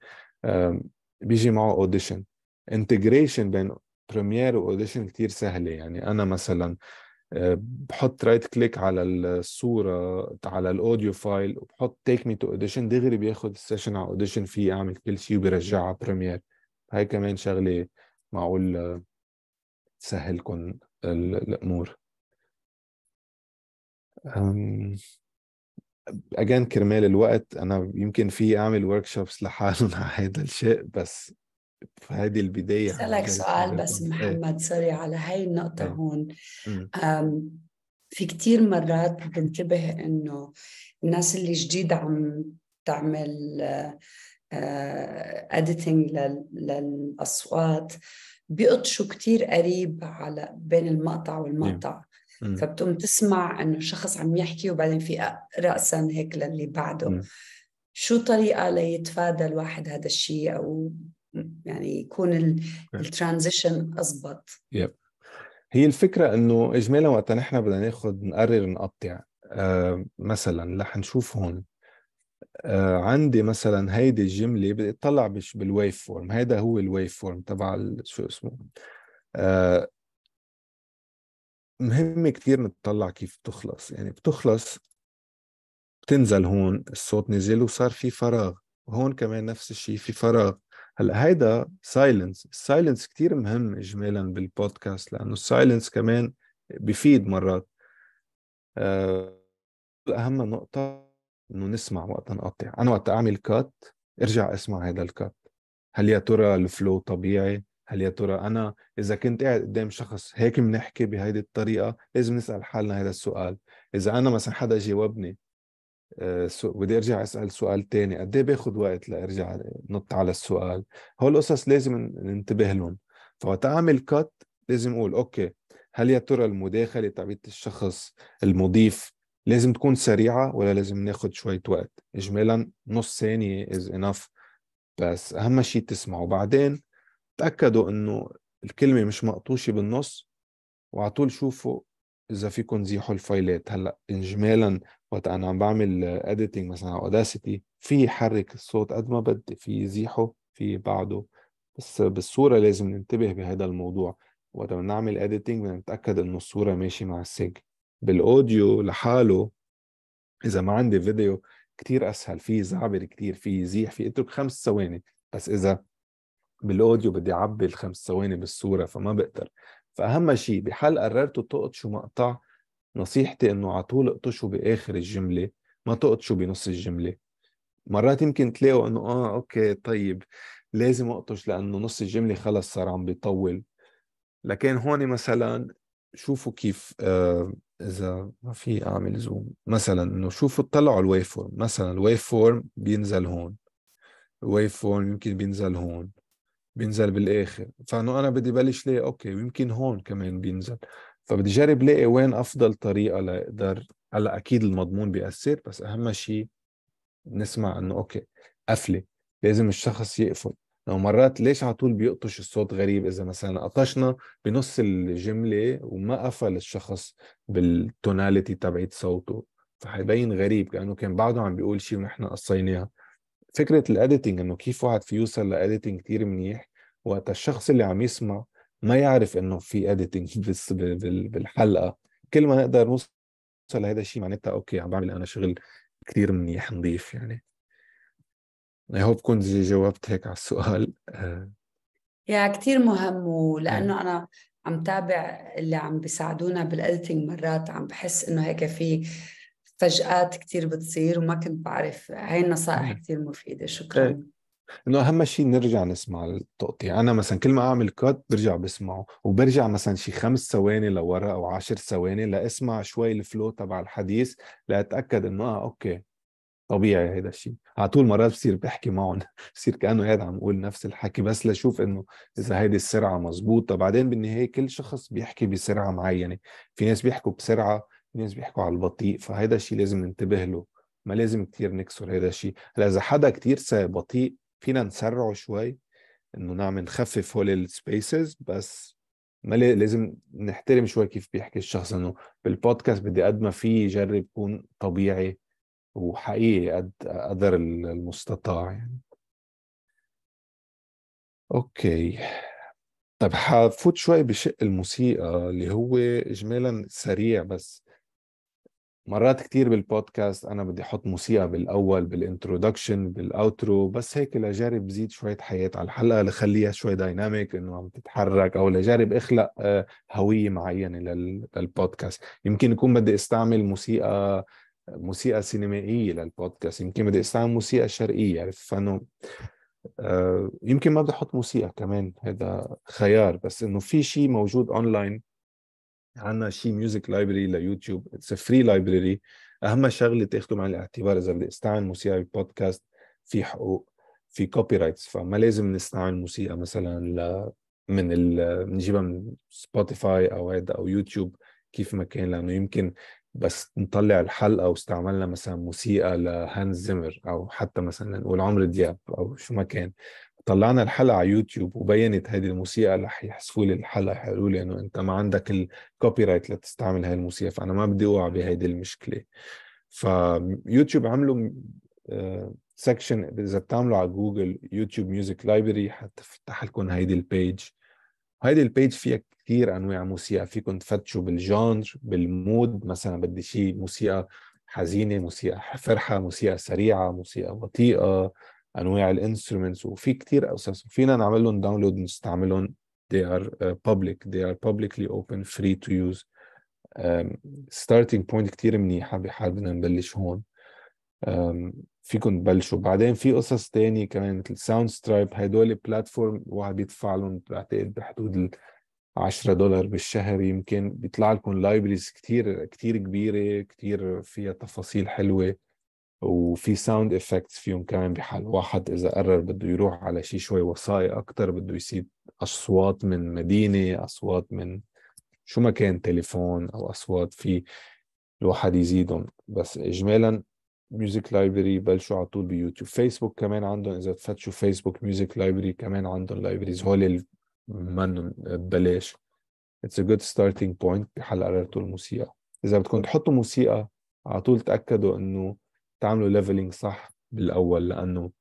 بيجي معه Audition integration بين Premiere و Audition كتير سهلة. يعني أنا مثلا بحط right click على الصورة على ال audio file وبحط take me to Audition دغري بياخذ ال session على Audition فيه أعمل كل شيء وبيرجعها Premiere هاي كمان شغلة معقول تسهلكم الأمور. again كرمال الوقت. أنا يمكن في أعمل workshops لحالهم على هذا الشيء بس في هذه البداية أسألك سؤال بس إيه. محمد sorry على هاي النقطة إيه. هون. في كتير مرات بنتبه إنه الناس اللي جديد عم تعمل editing للأصوات بيقطشوا كتير قريب على بين المقطع والمقطع. فبتقوم تسمع إنه شخص عم يحكي وبعدين في راسا هيك للي بعده. م. شو طريقة ليتفادى الواحد هذا الشيء أو يعني يكون ال transition اضبط yep هي الفكرة إنه اجمالا وقت نحن بدنا ناخذ نقرر نقطع آه مثلا رح نشوف هون آه عندي مثلا هيدي الجملة بدي أطلع بال waveform هيدا هو ال waveform تبع شو اسمه؟ آه مهم كتير نتطلع كيف بتخلص. يعني بتخلص بتنزل هون الصوت نزل وصار في فراغ. وهون كمان نفس الشيء في فراغ. هلأ هيدا silence ال silence كتير مهم اجمالا بالبودكاست لأنه ال silence كمان بفيد مرات. أه أهم نقطة إنه نسمع وقت نقطع. أنا وقت أعمل كات ارجع أسمع هذا الكات هل يا ترى الفلو طبيعي؟ هل يا ترى أنا إذا كنت قاعد قدام شخص هيك بنحكي بهيدي الطريقة لازم نسأل حالنا هذا السؤال. إذا أنا مثلا حدا جاوبني بدي أرجع أسأل سؤال تاني. قد إيه باخذ وقت لأرجع نط على السؤال؟ هول القصص لازم ننتبه لهم. فوقت أعمل cut لازم أقول okay هل يا ترى المداخلة تبعت الشخص المضيف لازم تكون سريعة ولا لازم ناخذ شوية وقت؟ اجمالا نص ثانية is enough بس أهم شيء تسمعوا بعدين تأكدوا إنه الكلمة مش مقطوشة بالنص وعلى طول شوفوا إذا فيكم تزيحوا ال fileات. هلأ اجمالا وقت أنا عم بعمل editing مثلا على Audacity في حرك الصوت قد ما بدي في يزيحه في بعده. بس بالصورة لازم ننتبه بهذا الموضوع. وقت بدنا نعمل editing بدنا نتأكد إنه الصورة ماشي مع ال sync بال audio لحاله إذا ما عندي فيديو كتير أسهل في زعبر كتير في يزيح في اترك خمس ثواني. بس إذا بال audio بدي أعبي الخمس ثواني بالصورة فما بقدر. فأهم شيء بحال قررتوا تقطشوا مقطع نصيحتي إنه على طول اقطشوا بآخر الجملة ما تقطشوا بنص الجملة. مرات يمكن تلاقوا إنه آه okay طيب لازم أقطش لأنه نص الجملة خلص صار عم بيطول. لكن هون مثلا شوفوا كيف آه إذا ما في أعمل zoom. مثلا إنه شوفوا اطلعوا ال waveform مثلا ال waveform بينزل هون. ال waveform يمكن بينزل هون. بينزل بالآخر. فإنه أنا بدي بلش ليه؟ okay ويمكن هون كمان بينزل. فبدي جرب لاقي وين أفضل طريقة لاقدر هلأ أكيد المضمون بيأثر بس أهم شيء نسمع إنه okay قفلة لازم الشخص يقفل. لو مرات ليش على طول بيقطش الصوت غريب؟ إذا مثلا قطشنا بنص الجملة وما قفل الشخص بال tonality تبعت صوته فحيبين غريب كأنه كان بعده عم بيقول شيء ونحن قصيناه فكرة ال editing إنه كيف واحد في يوصل ل editing كثير منيح وقت الشخص اللي عم يسمع ما يعرف إنه في editing بالحلقة. كل ما نقدر نوصل لهذا الشيء معناتها okay عم بعمل أنا شغل كثير منيح نظيف يعني. I hope كنت جاوبت هيك على السؤال. يا كثير مهم ولأنه أنا عم تابع اللي عم بيساعدونا بال editing مرات عم بحس إنه هيك في فجآت كثير بتصير وما كنت بعرف. هاي النصائح كثير مفيدة شكرا. إيه. إنه أهم شيء نرجع نسمع التقطيع. أنا مثلا كل ما أعمل cut برجع بسمعه وبرجع مثلا شي خمس ثواني لورا أو عشر ثواني لأسمع شوي ال flow تبع الحديث لأتأكد إنه آه okay طبيعي هيدا الشيء. على طول مرات بصير بحكي معهم بصير كأنه قاعد عم أقول نفس الحكي بس لشوف إنه إذا هيدي السرعة مزبوطة. بعدين بالنهاية كل شخص بيحكي بسرعة معينة. في ناس بيحكوا بسرعة في ناس بيحكوا على البطيء فهيدا الشيء لازم ننتبه له. ما لازم كتير نكسر هذا الشيء. هلأ إذا حدا كتير بطيء فينا نسرعه شوي إنه نعمل نخفف هول ال spaces بس ما لازم نحترم شوي كيف بيحكي الشخص إنه بالبودكاست بدي قد ما في جرب يكون طبيعي وحقيقي قد قدر المستطاع يعني. Okay. طيب حفوت شوي بشق الموسيقى اللي هو اجمالا سريع بس مرات كتير بالبودكاست أنا بدي أحط موسيقى بالأول بال introduction بال outro بس هيك لجرب زيد شوية حياة. على الحلقة لخليها شوي dynamic إنه عم تتحرك أو لجرب أخلق آه، هوية معينة للبودكاست يمكن يكون بدي أستعمل موسيقى موسيقى سينمائية للبودكاست يمكن بدي أستعمل موسيقى شرقية عرفت؟ فإنه آه، يمكن ما بدي أحط موسيقى كمان هذا خيار. بس إنه في شيء موجود اونلاين عندنا شيء music library ليوتيوب it's free library أهم شغلة تاخذوا بعين الاعتبار إذا بدي أستعمل موسيقى بالبودكاست في حقوق في copyrights فما لازم نستعمل موسيقى مثلا ل من ال... نجيبها من سبوتيفاي أو هذا أو يوتيوب كيف ما كان لأنه يمكن بس نطلع الحلقة واستعملنا مثلا موسيقى لهانز زيمر أو حتى مثلا نقول عمرو دياب أو شو ما كان. طلعنا الحلقة على يوتيوب وبينت هذه الموسيقى رح يحسفوا لي الحلقة يقولوا لي إنه أنت ما عندك ال copyright لتستعمل هاي الموسيقى فأنا ما بدي أوقع بهيدي المشكلة. فيوتيوب عملوا section آه، إذا بتعملوا على جوجل يوتيوب music library حتفتح لكم هيدي ال page هيدي ال page فيها كثير أنواع موسيقى فيكم تفتشوا بال genre بال mood مثلا بدي شيء موسيقى حزينة موسيقى فرحة موسيقى سريعة موسيقى بطيئة. أنواع ال instruments وفي كثير قصص فينا نعمل لهم download نستعملهم. They are uh, public. They are publicly open free to use. um, starting point كثير منيحة بحال بدنا نبلش هون. um, فيكم تبلشوا. بعدين في قصص تانية كمان مثل Soundstripe هدول platform واحد بيدفع لهم بعتقد بحدود ال 10 دولار بالشهر. يمكن بيطلع لكم libraries كثير كثير كبيرة كثير فيها تفاصيل حلوة. وفي sound effects فيهم كمان بحال واحد إذا قرر بده يروح على شيء شوي وثائقي أكثر بده يصير أصوات من مدينة أصوات من شو ما كان تليفون أو أصوات في الواحد يزيدهم. بس اجمالا music library بلشوا على طول بيوتيوب. فيسبوك كمان عندهم إذا تفتشوا فيسبوك music library كمان عندهم libraries هول منهم ببلاش. It's a good starting point بحال قررتوا الموسيقى. إذا بدكم تحطوا موسيقى على طول تأكدوا إنه تعملوا leveling صح بالأول لأنه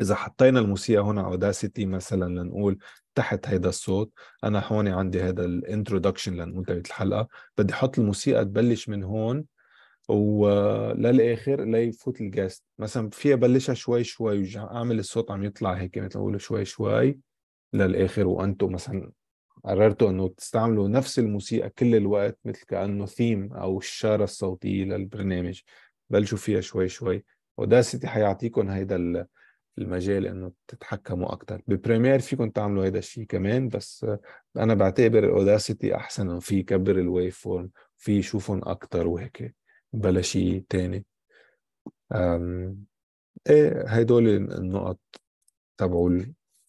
إذا حطينا الموسيقى هون Audacity مثلا لنقول تحت هيدا الصوت أنا هون عندي هذا ال introduction تبعت الحلقة بدي أحط الموسيقى تبلش من هون وللاخر ليفوت ال guest مثلا فيها بلشها شوي شوي أعمل الصوت عم يطلع هيك مثل أقول شوي شوي للآخر وأنتم مثلا قررتوا إنه تستعملوا نفس الموسيقى كل الوقت مثل كأنه ثيم أو الشارة الصوتية للبرنامج. بلشوا فيها شوي شوي. Audacity حيعطيكم هيدا المجال إنه تتحكموا أكثر ب Premiere فيكم تعملوا هيدا الشيء كمان بس أنا بعتبر Audacity أحسن في يكبر ال waveform في يشوفهم أكثر وهيك بلا شيء تاني. إيه هدول النقط تبعوا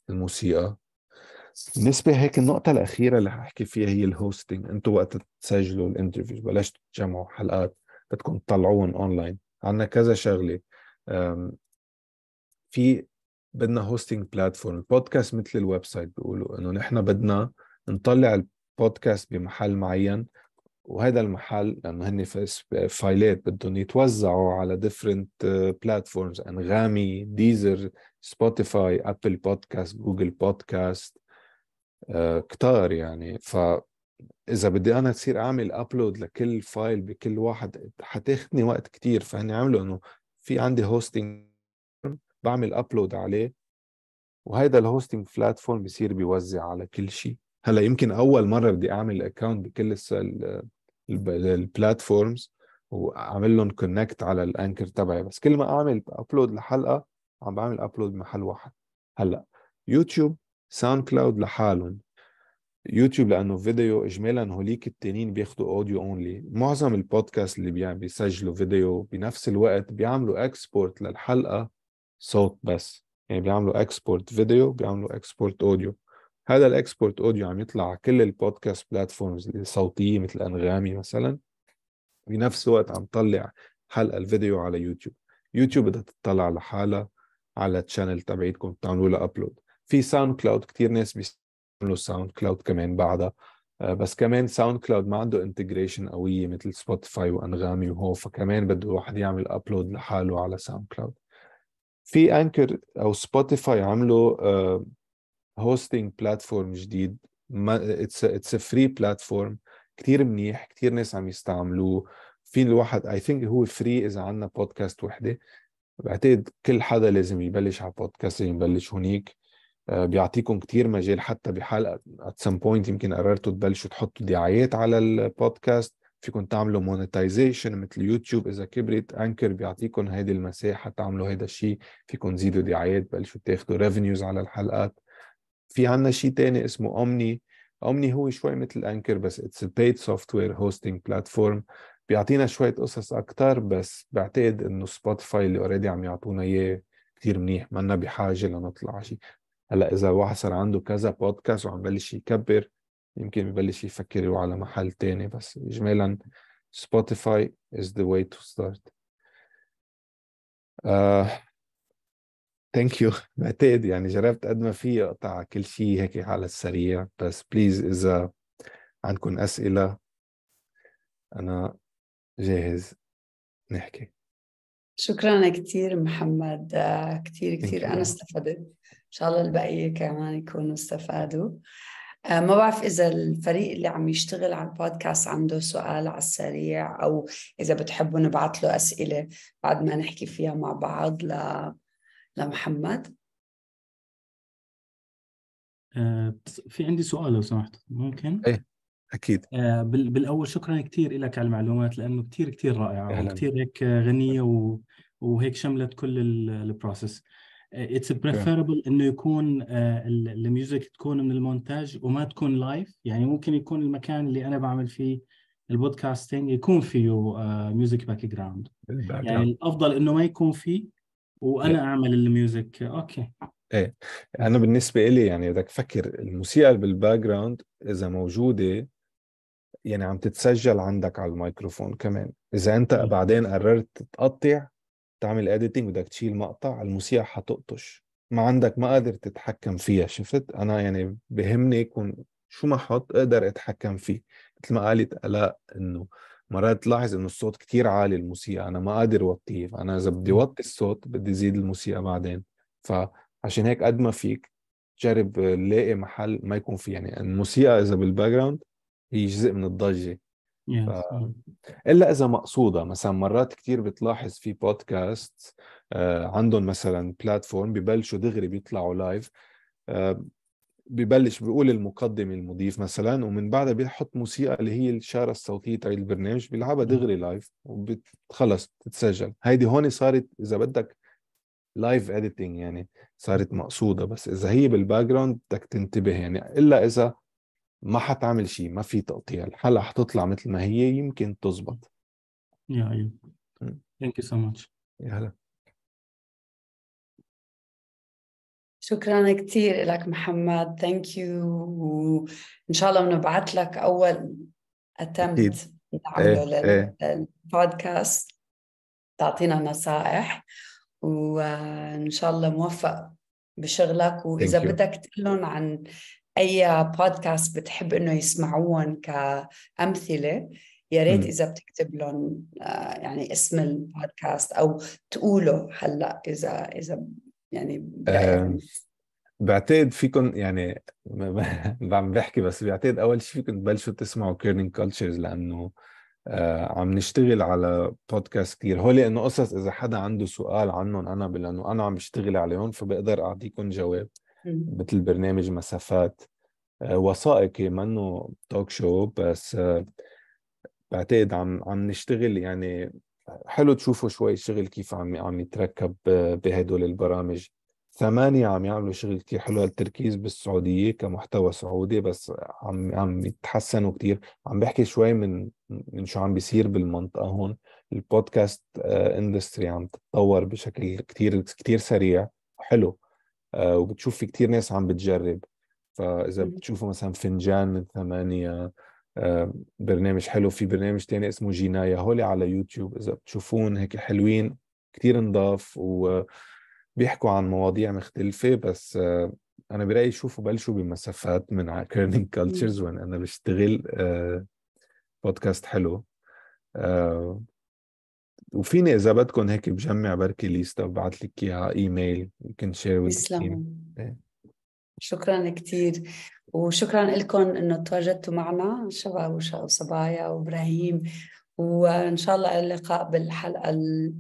الموسيقى. بالنسبة هيك النقطة الأخيرة اللي حاحكي فيها هي ال hosting أنتوا وقت تسجلوا ال interview بلشتوا تجمعوا حلقات بدكم تطلعوهم أونلاين. عندنا كذا شغلة. أم، في بدنا hosting platform البودكاست مثل ال website بيقولوا إنه نحن بدنا نطلع البودكاست بمحل معين وهذا المحل لأنه هن files بدهم يتوزعوا على different platforms أنغامي Deezer Spotify Apple Podcast Google Podcast كتار يعني. ف إذا بدي أنا تصير اعمل upload لكل file بكل واحد حتاخذني وقت كتير. فهني عملوا إنه في عندي hosting بعمل upload عليه وهيدا ال hosting platform بصير بيوزع على كل شيء. هلأ يمكن أول مرة بدي أعمل account بكل ال platforms وأعمل لهم connect على ال Anchor تبعي. بس كل ما أعمل upload لحلقة عم بعمل upload بمحل واحد. هلأ YouTube SoundCloud لحالهم. يوتيوب لأنه فيديو اجمالا هوليك التانيين بياخدوا audio only معظم البودكاست اللي بيعمل بيسجلوا فيديو بنفس الوقت بيعملوا export للحلقة صوت بس. يعني بيعملوا export فيديو بيعملوا export audio هذا ال export audio عم يطلع على كل البودكاست platforms الصوتيه مثل أنغامي مثلا. بنفس الوقت عم طلع حلقة الفيديو على YouTube. YouTube بدها تطلع لحالها على ال channel تبعيتكم بتعملوا لها upload في SoundCloud كثير ناس بيستعملوا SoundCloud كمان بعدها. آه، بس كمان SoundCloud ما عنده integration قوية مثل Spotify وأنغامي وهو فكمان بده الواحد يعمل upload لحاله على SoundCloud في Anchor أو Spotify عملوا hosting platform جديد. it's it's free platform كثير منيح كثير ناس عم يستعملوه. في الواحد I think هو free إذا عندنا بودكاست وحدة. بعتقد كل حدا لازم يبلش على بودكاست يبلش هونيك. بيعطيكم كتير مجال حتى بحلقة at some point يمكن قررتوا تبلشوا تحطوا دعايات على البودكاست. فيكم تعملوا monetization مثل يوتيوب إذا كبرت Anchor بيعطيكم هيدي المساحة تعملوا هيدا الشيء. فيكم تزيدوا دعايات تبلشوا تاخذوا revenues على الحلقات. في عنا شيء تاني اسمه Omny Omny هو شوي مثل Anchor بس it's paid software hosting platform بيعطينا شوية قصص أكثر بس بعتقد إنه Spotify اللي already عم يعطونا إياه كثير منيح. منا بحاجة لنطلع شيء. هلا إذا واحد صار عنده كذا بودكاست وعم بلش يكبر يمكن يبلش يفكر يروح على محل تاني بس اجمالا Spotify is the way to start. thank you بعتقد يعني جربت قد ما في أقطع كل شيء هيك على السريع بس please إذا عندكم أسئلة أنا جاهز نحكي. شكرا كثير محمد آه، كثير كثير. أنا استفدت. شاء الله البقية كمان يكونوا استفادوا آه، ما بعرف إذا الفريق اللي عم يشتغل على البودكاست عنده سؤال على السريع أو إذا بتحبوا نبعث له أسئلة بعد ما نحكي فيها مع بعض ل... لمحمد آه، في عندي سؤال لو سمحت ممكن؟ إيه أكيد آه، بال- بالأول شكرا كثير لك على المعلومات لأنه كثير كثير رائعة أهلاً. وكثير هيك غنية و... وهيك شملت كل ال process it's preferable إنه يكون آه، ال- ال music تكون من المونتاج وما تكون live يعني ممكن يكون المكان اللي أنا بعمل فيه ال podcasting يكون فيه music background يعني الأفضل إنه ما يكون فيه وأنا أعمل ال music. okay. إيه. أنا بالنسبة لي يعني بدك تفكر الموسيقى بال background إذا موجودة يعني عم تتسجل عندك على الميكروفون كمان. إذا أنت. بعدين قررت تقطع تعمل editing بدك تشيل مقطع الموسيقى حتقطش. ما عندك ما قادر تتحكم فيها شفت؟ أنا يعني بهمني يكون شو ما أحط أقدر أتحكم فيه. مثل ما قالت ألاء إنه مرات تلاحظ إنه الصوت كتير عالي الموسيقى أنا ما قادر أوطيه. فأنا إذا بدي أوطي الصوت بدي زيد الموسيقى بعدين. فعشان هيك قد ما فيك جرب لاقي محل ما يكون فيه يعني الموسيقى إذا بال background هي جزء من الضجة. ف- إلا إذا مقصودة مثلا مرات كتير بتلاحظ في بودكاست آه، عندهم مثلا platform ببلشوا دغري بيطلعوا live آه، ببلش بيقول المقدم المضيف مثلا ومن بعدها بيحط موسيقى اللي هي الشارة الصوتية تاع البرنامج بيلعبها دغري live وخلص تتسجل هيدي هون صارت إذا بدك live editing يعني صارت مقصودة بس إذا هي بال background بدك تنتبه يعني. إلا إذا ما حتعمل شيء ما في تقطيع الحلقة حتطلع مثل ما هي يمكن تزبط. يا مم. thank you so much يا هلا. شكرا كثير لك محمد. ثانك يو وإن شاء الله بنبعث لك أول. اتمت نعمله إيه. للبودكاست تعطينا نصائح. وإن شاء الله موفق بشغلك. وإذا. بدك تقول لهم عن أي بودكاست بتحب إنه يسمعوهم كأمثلة يا ريت. إذا بتكتب لهم آه، يعني اسم البودكاست أو تقوله هلأ إذا إذا يعني بعتقد فيكم يعني عم بحكي بس بعتقد أول شيء فيكم تبلشوا تسمعوا Kerning Cultures لأنه آه عم نشتغل على بودكاست كتير هول إنه قصص إذا حدا عنده سؤال عنهم أنا لأنه أنا عم بشتغل عليهم فبقدر اعطيكم جواب. مثل برنامج مسافات. آه، وثائقي منه talk show بس آه، بعتقد عم عم نشتغل يعني حلو تشوفوا شوي الشغل كيف عم عم يتركب آه، بهدول البرامج. ثمانية عم يعملوا شغل كتير حلو التركيز بالسعودية كمحتوى سعودي بس عم عم يتحسنوا كتير. عم بحكي شوي من من شو عم بيصير بالمنطقة هون. البودكاست industry عم تتطور بشكل كتير كتير سريع. حلو. وبتشوف في كتير ناس عم بتجرب. فإذا مم. بتشوفوا مثلا فنجان من ثمانية آه، برنامج حلو في برنامج تاني اسمه جيناية هولي على يوتيوب. إذا بتشوفون هيك حلوين كتير نضاف وبيحكوا عن مواضيع مختلفة بس آه، أنا برأيي شوفوا بلشوا بمسافات من Kerning Cultures وين أنا بشتغل آه، بودكاست حلو. آه، وفيني إذا بدكم هيك بجمع بركي ليستا وببعث لك إياها إيميل يمكن share. يسلموا إيه. شكرا كثير وشكرا لكم إنه تواجدتوا معنا شباب وصبايا وإبراهيم. وإن شاء الله اللقاء بالحلقة ال-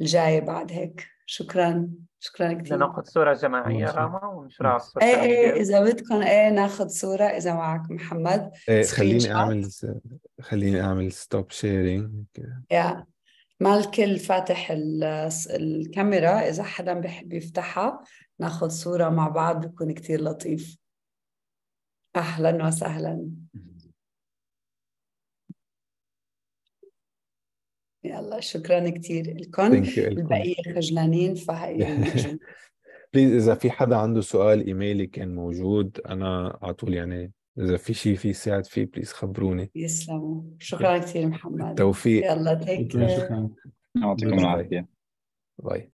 الجاية بعد هيك. شكرا. شكرا بدنا كثير ناخذ صورة جماعية ماشي. راما ونشرها على ال social إيه إيه إذا بدكم إيه ناخذ صورة إذا معك محمد. إيه screen خليني أعمل shot خليني أعمل stop sharing يا. ما الكل فاتح ال- الكاميرا إذا حدا بحب يفتحها ناخذ صورة مع بعض بكون كثير لطيف. أهلا وسهلا. يلا شكرا كثير لكم. البقية خجلانين فهيجوا please إذا في حدا عنده سؤال إيميلي كان موجود. أنا على طول يعني إذا في شيء في ساعد فيه please خبروني. يسلموا. شكرا كثير محمد. التوفيق. يلا take شكرا care شكرا يعطيكم العافية. bye